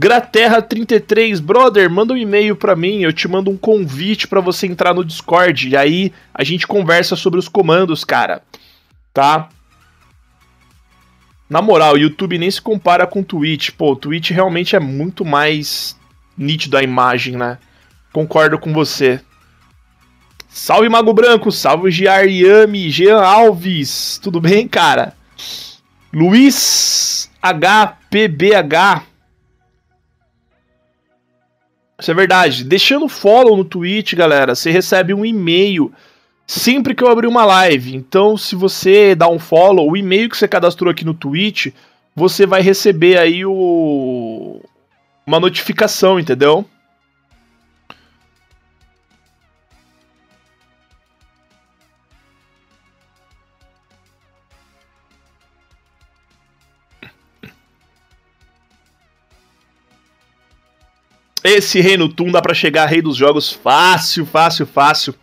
Graterra33, brother, manda um e-mail para mim, eu te mando um convite para você entrar no Discord, e aí a gente conversa sobre os comandos, cara. Tá? Na moral, YouTube nem se compara com Twitch. Pô, o Twitch realmente é muito mais nítido a imagem, né? Concordo com você. Salve Mago Branco, salve Giar Yami, Jean Alves, tudo bem, cara? Luiz HPBH. Isso é verdade. Deixando follow no Twitch, galera, você recebe um e-mail sempre que eu abrir uma live. Então, se você dá um follow, o e-mail que você cadastrou aqui no Twitch, você vai receber aí o uma notificação, entendeu? Esse rei no Tum dá pra chegar rei dos jogos fácil, fácil, fácil.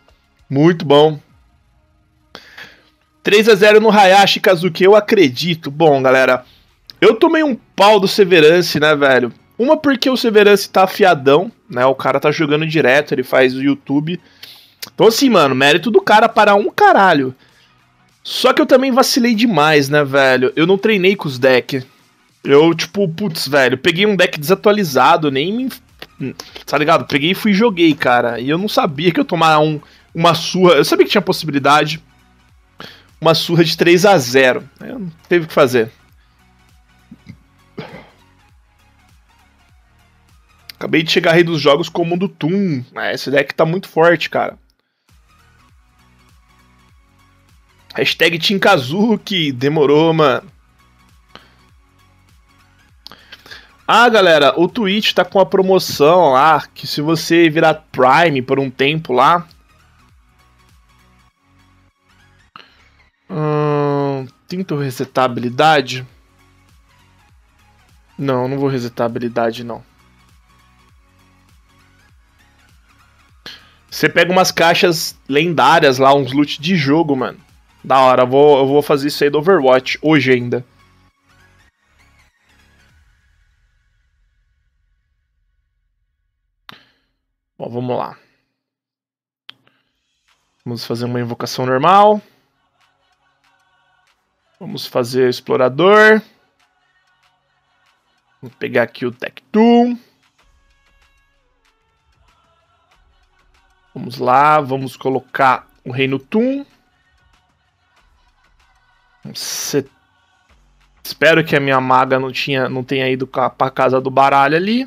Muito bom. 3 a 0 no Hayashi Kazuki, eu acredito. Bom, galera, eu tomei um pau do Severance, né, velho? Uma porque o Severance tá afiadão, né? O cara tá jogando direto, ele faz o YouTube. Então, assim, mano, mérito do cara para um caralho. Só que eu também vacilei demais, né, velho? Eu não treinei com os decks. Eu, tipo, putz, velho, peguei um deck desatualizado, nem me Tá ligado? Peguei e fui e joguei, cara. E eu não sabia que eu tomar um, uma surra. Eu sabia que tinha possibilidade. Uma surra de 3 a 0 Eu não teve o que fazer. Acabei de chegar rei dos jogos com o mundo Toon. É, esse deck tá muito forte, cara. Hashtag Tinkazuki. Demorou, mano. Ah, galera, o Twitch tá com a promoção lá, que se você virar Prime por um tempo lá... Hum, tento resetar habilidade? Não, não vou resetar habilidade, não. Você pega umas caixas lendárias lá, uns loot de jogo, mano. Da hora, eu vou, eu vou fazer isso aí do Overwatch, hoje ainda. Bom, vamos lá. Vamos fazer uma invocação normal. Vamos fazer explorador. Vou pegar aqui o Tech Tool. Vamos lá, vamos colocar o Reino Toon. Espero que a minha maga não, tinha, não tenha ido para casa do baralho ali.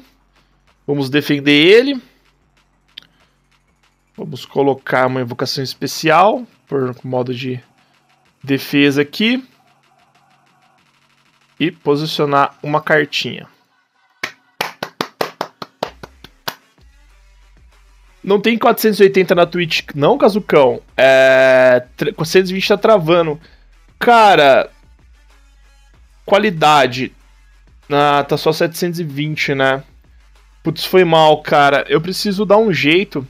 Vamos defender ele. Vamos colocar uma invocação especial por modo de defesa aqui. E posicionar uma cartinha. Não tem 480 na Twitch, não, Kazucão. É. 420 tá travando. Cara. Qualidade. Ah, tá só 720, né? Putz, foi mal, cara. Eu preciso dar um jeito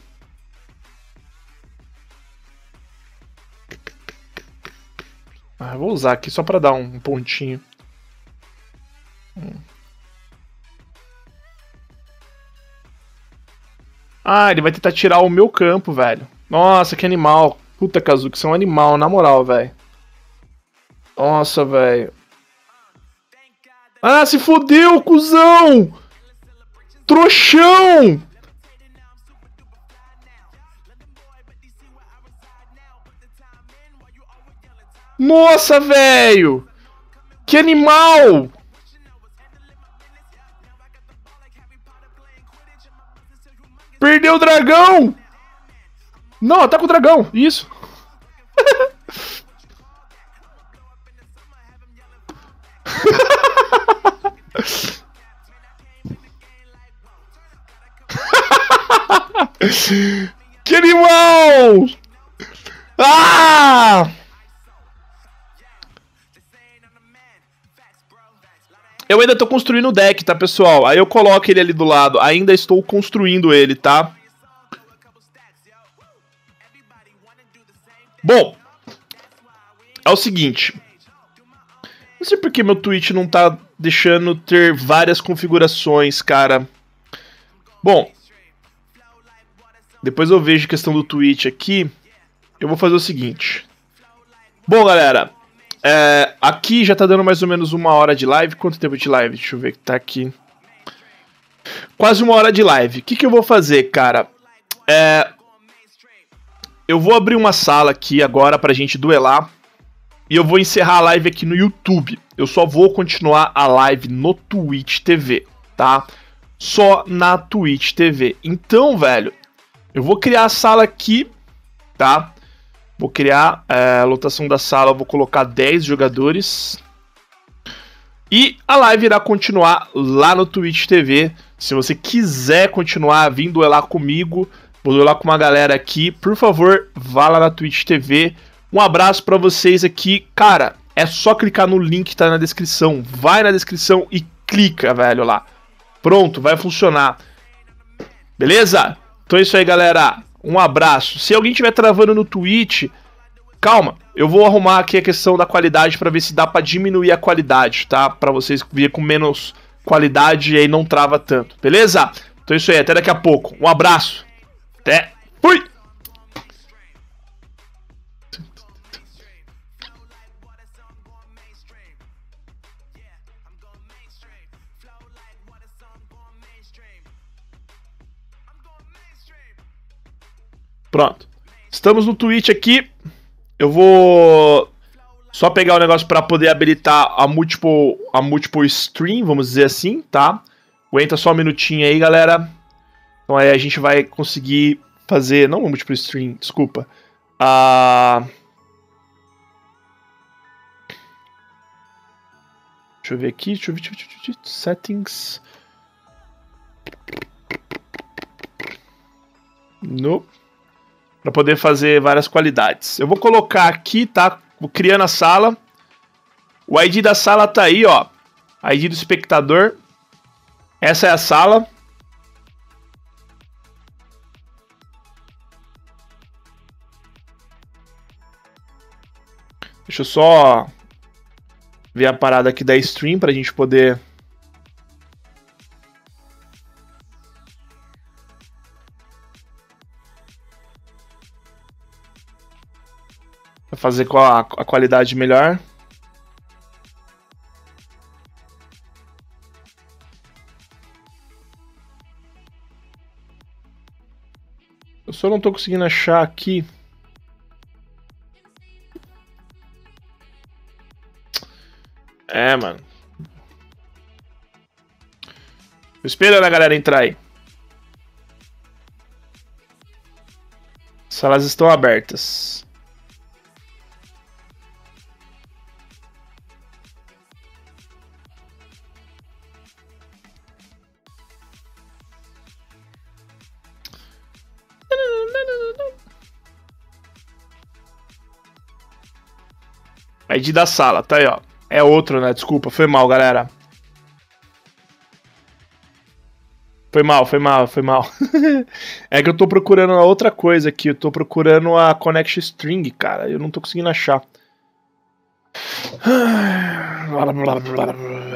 Ah, vou usar aqui só para dar um pontinho. Hum. Ah, ele vai tentar tirar o meu campo, velho. Nossa, que animal. Puta, Kazuki, você é um animal, na moral, velho. Nossa, velho. Ah, se fodeu, cuzão! Trouxão! Nossa, velho! Que animal! Perdeu o dragão! Não, ataca o dragão, isso. (laughs) que animal! Ah! Eu ainda tô construindo o deck, tá, pessoal? Aí eu coloco ele ali do lado. Ainda estou construindo ele, tá? Bom, é o seguinte. Não sei porque meu Twitch não tá deixando ter várias configurações, cara. Bom, depois eu vejo a questão do Twitch aqui. Eu vou fazer o seguinte. Bom, galera, é, aqui já tá dando mais ou menos uma hora de live. Quanto tempo de live? Deixa eu ver que tá aqui. Quase uma hora de live. O que, que eu vou fazer, cara? É, eu vou abrir uma sala aqui agora pra gente duelar. E eu vou encerrar a live aqui no YouTube. Eu só vou continuar a live no Twitch TV, tá? Só na Twitch TV. Então, velho, eu vou criar a sala aqui, tá? Vou criar é, a lotação da sala, vou colocar 10 jogadores. E a live irá continuar lá no Twitch TV. Se você quiser continuar vindo lá comigo, vou lá com uma galera aqui, por favor, vá lá na Twitch TV. Um abraço para vocês aqui. Cara, é só clicar no link que tá na descrição. Vai na descrição e clica, velho, lá. Pronto, vai funcionar. Beleza? Então é isso aí, galera. Um abraço. Se alguém estiver travando no Twitch, calma. Eu vou arrumar aqui a questão da qualidade para ver se dá para diminuir a qualidade, tá? Para vocês virem com menos qualidade e aí não trava tanto. Beleza? Então é isso aí, até daqui a pouco. Um abraço. Até. Fui! Pronto. Estamos no Twitch aqui. Eu vou só pegar o negócio para poder habilitar a multiple, a multiple stream, vamos dizer assim, tá? Aguenta só um minutinho aí, galera. Então aí a gente vai conseguir fazer, não uma multiple stream, desculpa. A Deixa eu ver aqui, deixa eu ver, deixa eu ver, deixa eu ver settings. Nope para poder fazer várias qualidades. Eu vou colocar aqui, tá? Criando a sala. O ID da sala tá aí, ó. ID do espectador. Essa é a sala. Deixa eu só ver a parada aqui da stream pra gente poder Pra fazer com a, a qualidade melhor. Eu só não tô conseguindo achar aqui. É, mano. Tô esperando a galera entrar aí. Salas estão abertas. ID da sala, tá aí, ó. É outro, né? Desculpa, foi mal, galera. Foi mal, foi mal, foi mal. (laughs) é que eu tô procurando outra coisa aqui. Eu tô procurando a Connection String, cara. Eu não tô conseguindo achar. (sighs)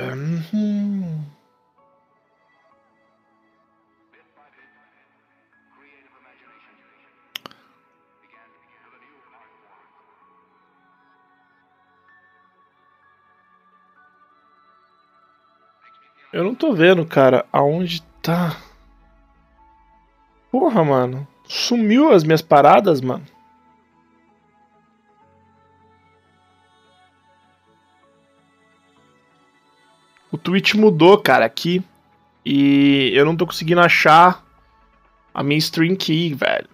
Eu não tô vendo, cara, aonde tá. Porra, mano. Sumiu as minhas paradas, mano. O Twitch mudou, cara, aqui. E eu não tô conseguindo achar a minha stream key, velho.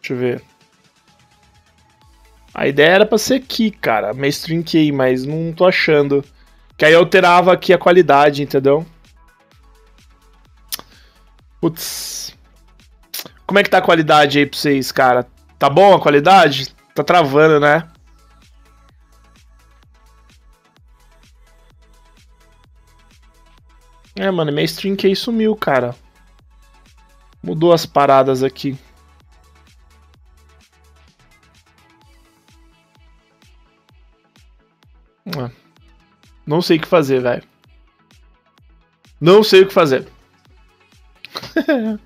Deixa eu ver. A ideia era pra ser aqui, cara. Mainstream key, mas não tô achando. Que aí alterava aqui a qualidade, entendeu? Putz. Como é que tá a qualidade aí pra vocês, cara? Tá bom a qualidade? Tá travando, né? É, mano, minha string key sumiu, cara. Mudou as paradas aqui. Não sei o que fazer, velho. Não sei o que fazer. (laughs)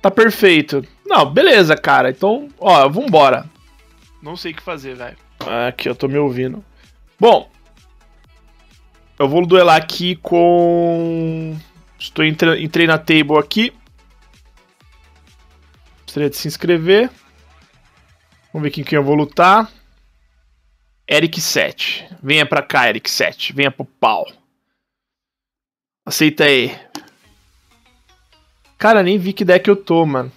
tá perfeito. Não, beleza, cara. Então, ó, vambora. Não sei o que fazer, velho. Aqui, eu tô me ouvindo. Bom, eu vou duelar aqui com. Estou entre... entrei na table aqui. Gostaria de se inscrever. Vamos ver quem que eu vou lutar. Eric 7. Venha pra cá, Eric 7. Venha pro pau. Aceita aí. Cara, nem vi que deck eu tô, mano.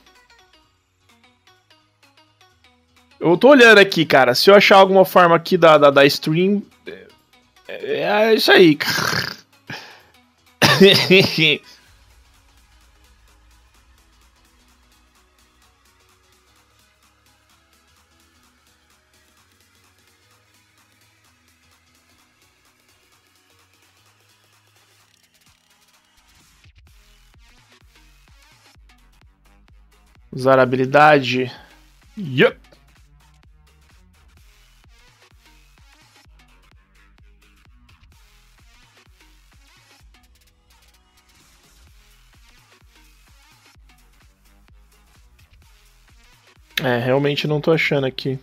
Eu tô olhando aqui, cara. Se eu achar alguma forma aqui da, da, da stream. É, é isso aí, cara. (laughs) Usar habilidade. Yup. É, realmente não tô achando aqui.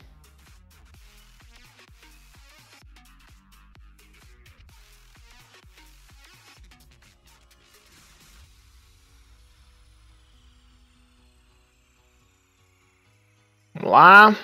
Vamos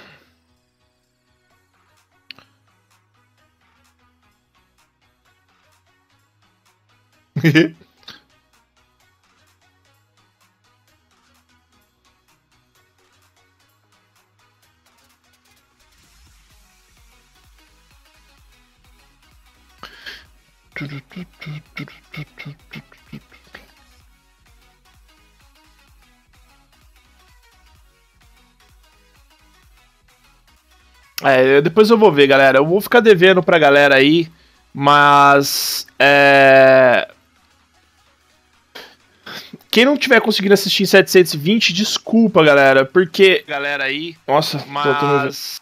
É, depois eu vou ver, galera. Eu vou ficar devendo pra galera aí, mas. É... Quem não tiver conseguindo assistir em 720, desculpa, galera, porque. Galera aí. Nossa, mas.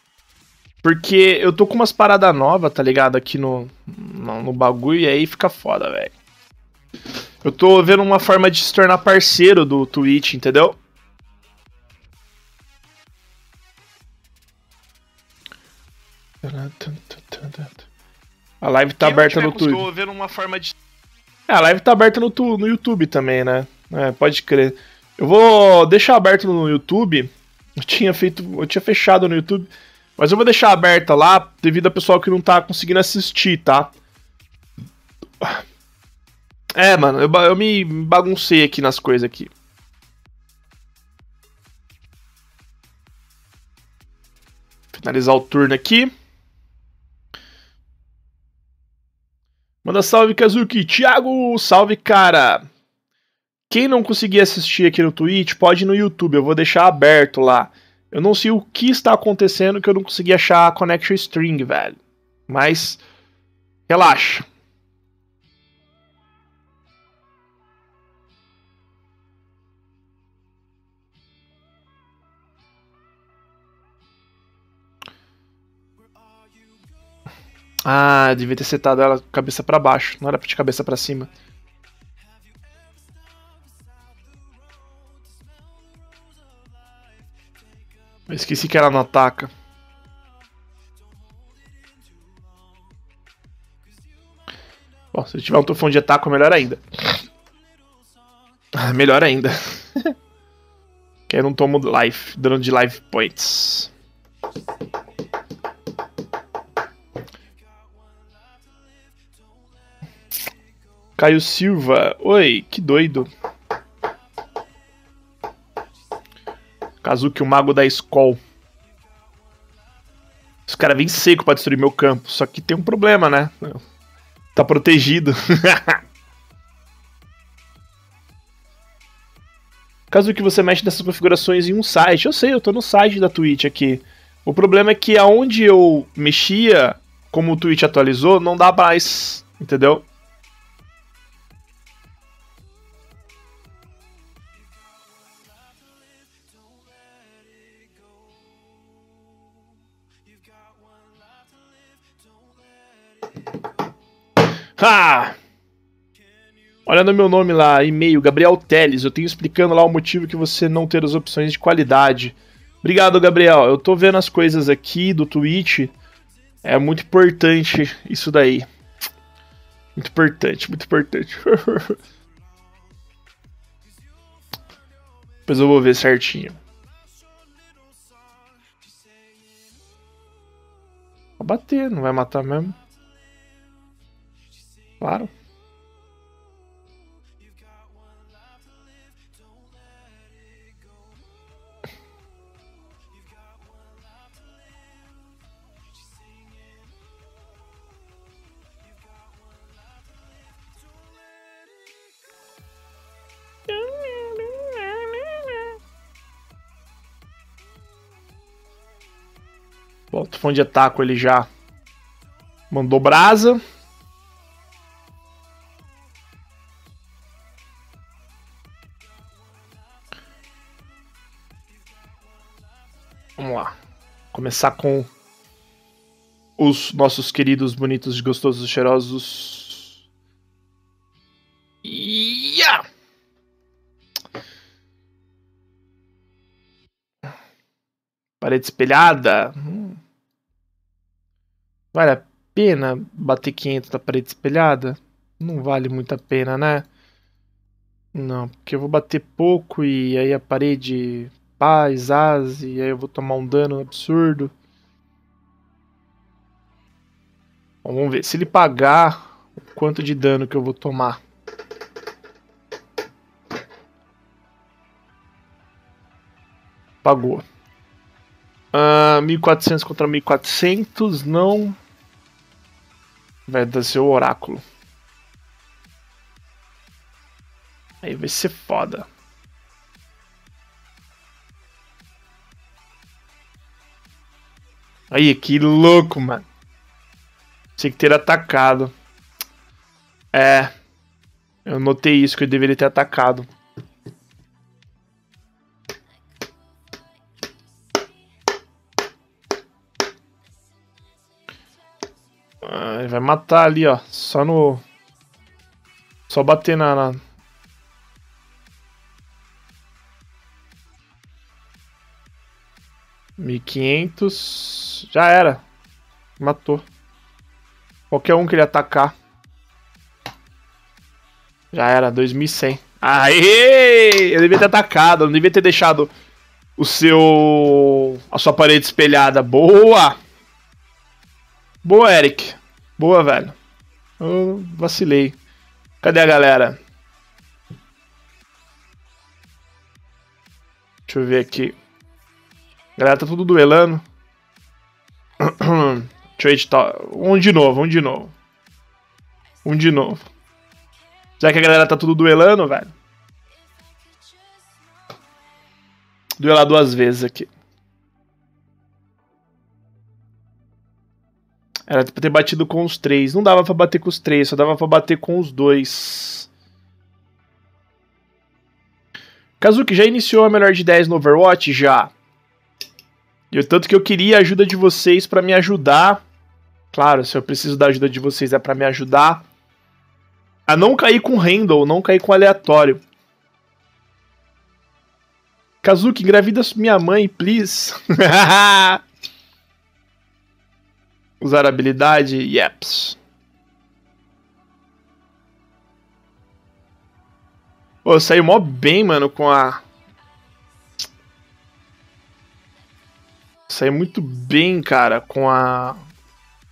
Porque eu tô com umas paradas novas, tá ligado? Aqui no, no, no bagulho, e aí fica foda, velho. Eu tô vendo uma forma de se tornar parceiro do Twitch, entendeu? A live tá Quem aberta no Twitch. Tô vendo uma forma de. É, a live tá aberta no, tu, no YouTube também, né? É, pode crer. Eu vou deixar aberto no YouTube. Eu tinha feito. Eu tinha fechado no YouTube. Mas eu vou deixar aberta lá devido a pessoal que não tá conseguindo assistir, tá? É, mano, eu, eu me baguncei aqui nas coisas aqui. Finalizar o turno aqui. Manda salve, Kazuki. Thiago, salve, cara. Quem não conseguir assistir aqui no Twitch, pode ir no YouTube. Eu vou deixar aberto lá. Eu não sei o que está acontecendo que eu não consegui achar a connection string, velho. Mas relaxa. Ah, devia ter setado ela cabeça para baixo, não era de cabeça para cima. Eu esqueci que ela não ataca. Bom, se tiver um tufão de ataque, melhor ainda. (laughs) Melhor ainda. (laughs) que aí eu não tomo life, dano de life points. Caio Silva. Oi, que doido. Kazuki, o mago da escola. Os caras vêm seco pra destruir meu campo. Só que tem um problema, né? Tá protegido. (laughs) Caso que você mexe nessas configurações em um site, eu sei, eu tô no site da Twitch aqui. O problema é que aonde eu mexia, como o Twitch atualizou, não dá mais, entendeu? Ha! Olha no meu nome lá, e-mail, Gabriel Teles. Eu tenho explicando lá o motivo que você não ter as opções de qualidade. Obrigado, Gabriel. Eu tô vendo as coisas aqui do Twitch. É muito importante isso daí. Muito importante, muito importante. (laughs) Depois eu vou ver certinho. Vai bater, não vai matar mesmo. Claro. Bom, o tufão de ataque ele já mandou brasa. Começar com os nossos queridos, bonitos, gostosos, cheirosos. Yeah! Parede espelhada. Hum. Vale a pena bater 500 na parede espelhada? Não vale muito a pena, né? Não, porque eu vou bater pouco e aí a parede paz, as, e aí eu vou tomar um dano absurdo. Bom, vamos ver. Se ele pagar, quanto de dano que eu vou tomar. Pagou. Uh, 1400 contra 1400, não. Vai dar seu oráculo. Aí vai ser foda. Aí, que louco, mano. Tinha que ter atacado. É. Eu notei isso, que eu deveria ter atacado. Ah, ele vai matar ali, ó. Só no... Só bater na... na... Mil e Já era. Matou. Qualquer um que ele atacar. Já era, 2100. Aê! Eu devia ter atacado, não devia ter deixado o seu... a sua parede espelhada. Boa! Boa, Eric. Boa, velho. Eu vacilei. Cadê a galera? Deixa eu ver aqui. A galera tá tudo duelando. Eu editar. Um de novo, um de novo. Um de novo. Já que a galera tá tudo duelando, velho. Duelar duas vezes aqui. Era pra ter batido com os três. Não dava pra bater com os três, só dava pra bater com os dois. Kazuki, já iniciou a melhor de 10 no Overwatch? Já. E tanto que eu queria a ajuda de vocês para me ajudar. Claro, se eu preciso da ajuda de vocês é para me ajudar a não cair com random, não cair com aleatório. Kazuki, engravida minha mãe, please. (laughs) Usar habilidade, yeps. Pô, saiu mó bem, mano, com a. Saiu muito bem, cara, com a.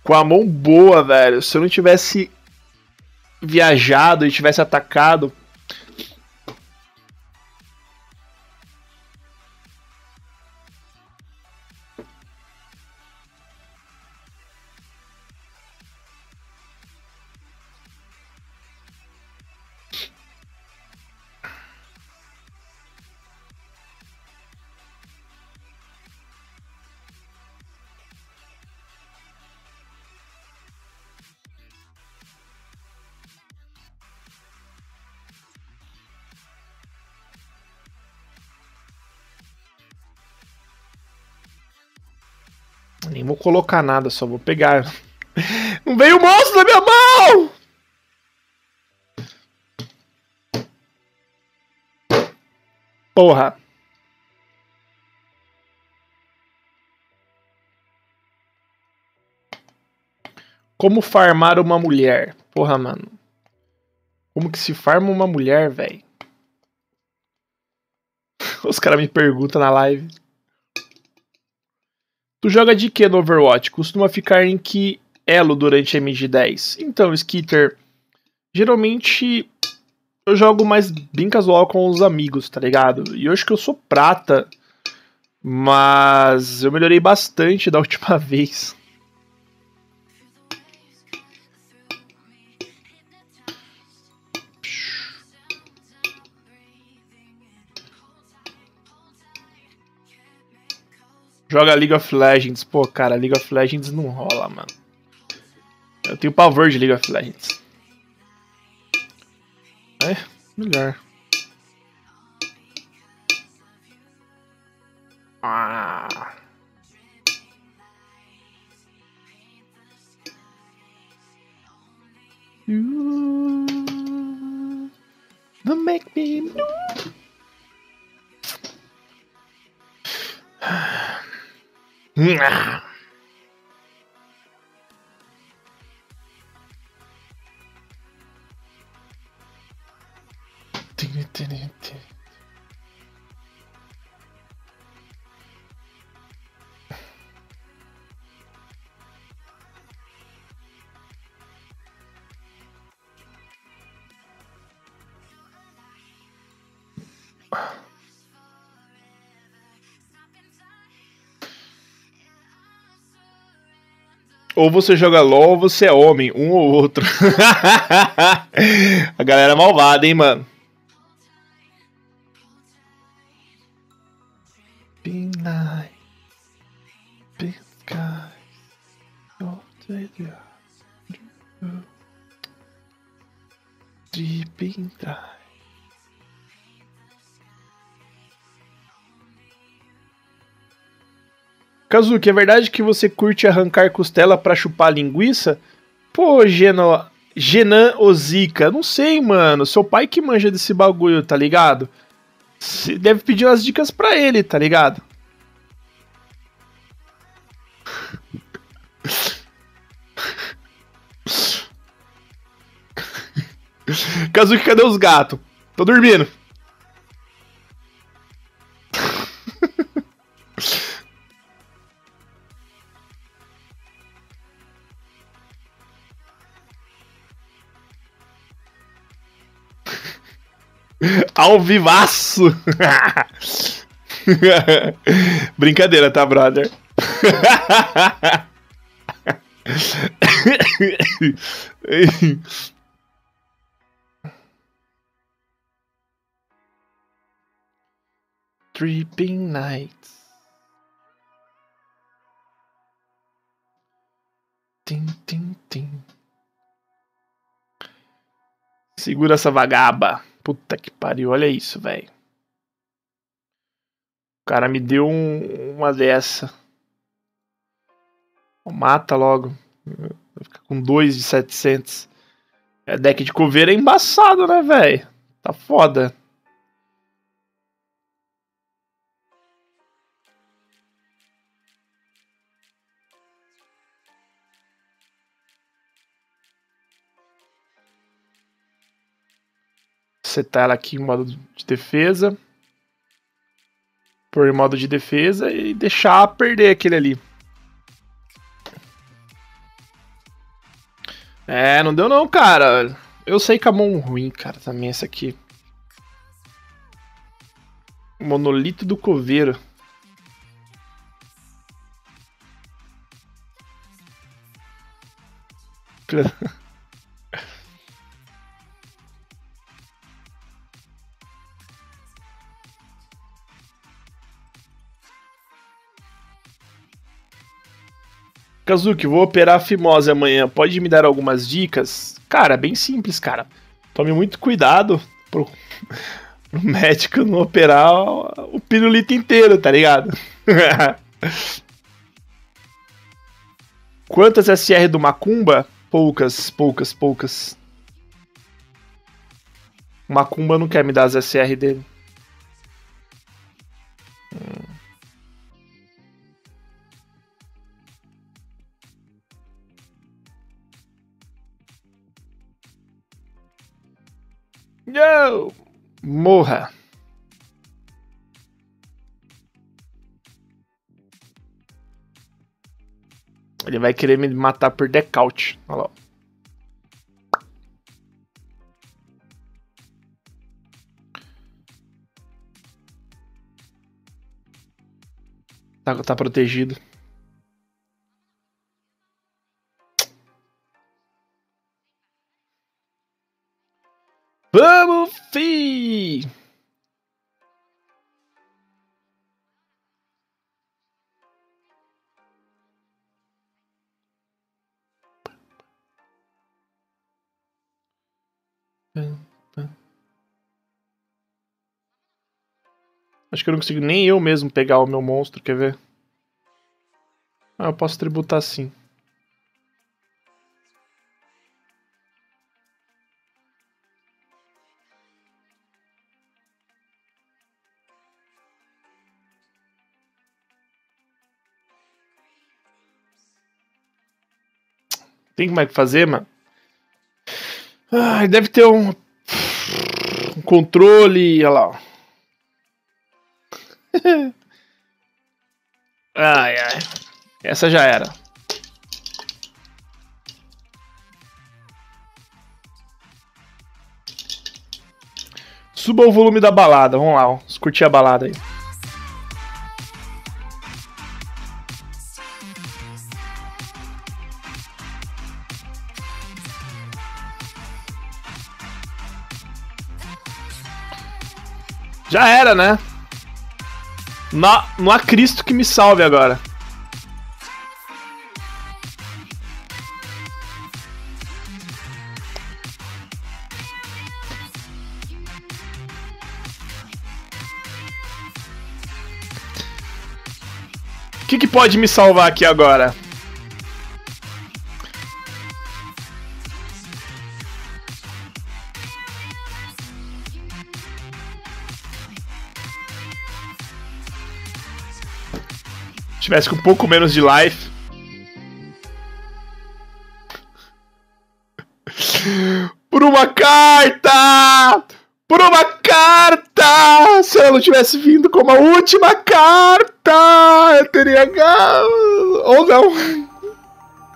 Com a mão boa, velho. Se eu não tivesse viajado e tivesse atacado. Colocar nada, só vou pegar. Não veio o monstro na minha mão! Porra. Como farmar uma mulher? Porra, mano. Como que se farma uma mulher, velho? (laughs) Os caras me perguntam na live. Tu joga de que no Overwatch? Costuma ficar em que elo durante MG10? Então, Skitter, geralmente eu jogo mais bem casual com os amigos, tá ligado? E eu acho que eu sou prata, mas eu melhorei bastante da (laughs) última vez. Joga League of Legends. Pô, cara, League of Legends não rola, mano. Eu tenho pavor de League of Legends. É, melhor. Ah. Don't make me know. Ding ding ding. Ou você joga LOL ou você é homem, um ou outro. (laughs) A galera é malvada, hein, mano. Big sky, Deep Kazuki, é verdade que você curte arrancar costela para chupar linguiça? Pô, Geno... Genan Ozica, não sei, mano. Seu pai que manja desse bagulho, tá ligado? Você deve pedir umas dicas pra ele, tá ligado? (laughs) Kazuki, cadê os gatos? Tô dormindo. Ao vivaço! (laughs) Brincadeira, tá, brother? (laughs) Dripping Nights. Tim, tim, tim. Segura essa vagaba. Puta que pariu, olha isso, velho. O cara me deu um, uma dessa. Mata logo. Vai ficar com 2 de 700. É, deck de coveira é embaçado, né, velho? Tá foda. Setar ela aqui em modo de defesa. Por modo de defesa e deixar perder aquele ali. É, não deu não, cara. Eu sei que a mão ruim, cara, também essa aqui. Monolito do coveiro. (laughs) Kazuki, vou operar a fimose amanhã. Pode me dar algumas dicas? Cara, bem simples, cara. Tome muito cuidado pro, (laughs) pro médico não operar o pirulito inteiro, tá ligado? (laughs) Quantas SR do Macumba? Poucas, poucas, poucas. O Macumba não quer me dar as SR dele. Yo! Morra! Ele vai querer me matar por decaute. Olha lá. Tá, tá protegido. Vamos, fi! Acho que eu não consigo nem eu mesmo pegar o meu monstro, quer ver? Ah, eu posso tributar sim. Tem como é que fazer, mano? Ah, deve ter um, um controle, olha lá. (laughs) ai, ai. Essa já era. Suba o volume da balada. Vamos lá, vamos curtir a balada aí. Já era, né? Não, não há Cristo que me salve agora. O que, que pode me salvar aqui agora? Tivesse com um pouco menos de life. Por uma carta! Por uma carta! Se ela não tivesse vindo como a última carta, eu teria ganho. Ou não.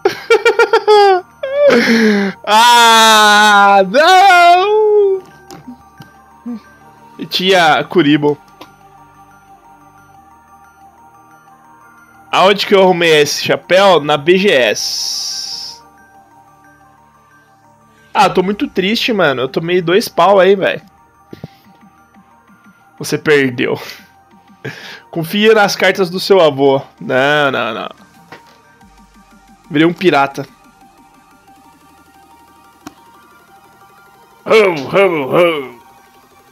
(laughs) ah, não! E tinha Kuribo. Aonde que eu arrumei esse chapéu? Na BGS. Ah, tô muito triste, mano. Eu tomei dois pau aí, velho. Você perdeu. (laughs) Confia nas cartas do seu avô. Não, não, não. Virei um pirata. Ho, ho, ho.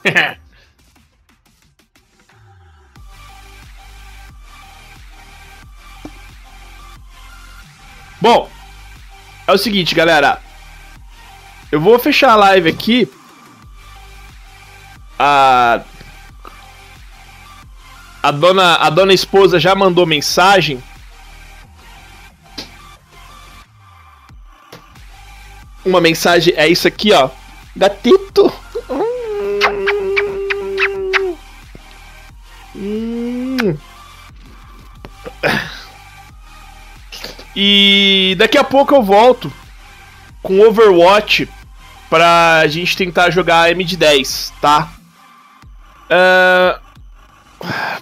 (laughs) Bom, é o seguinte, galera. Eu vou fechar a live aqui. A a dona a dona esposa já mandou mensagem. Uma mensagem é isso aqui, ó. Gatito. Hum. (laughs) E daqui a pouco eu volto com Overwatch pra gente tentar jogar MD10, tá? Uh...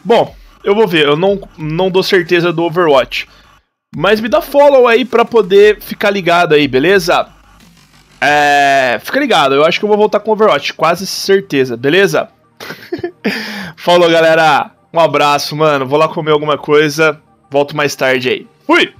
Bom, eu vou ver, eu não, não dou certeza do Overwatch. Mas me dá follow aí pra poder ficar ligado aí, beleza? É... Fica ligado, eu acho que eu vou voltar com Overwatch, quase certeza, beleza? (laughs) Falou, galera. Um abraço, mano. Vou lá comer alguma coisa. Volto mais tarde aí. Fui!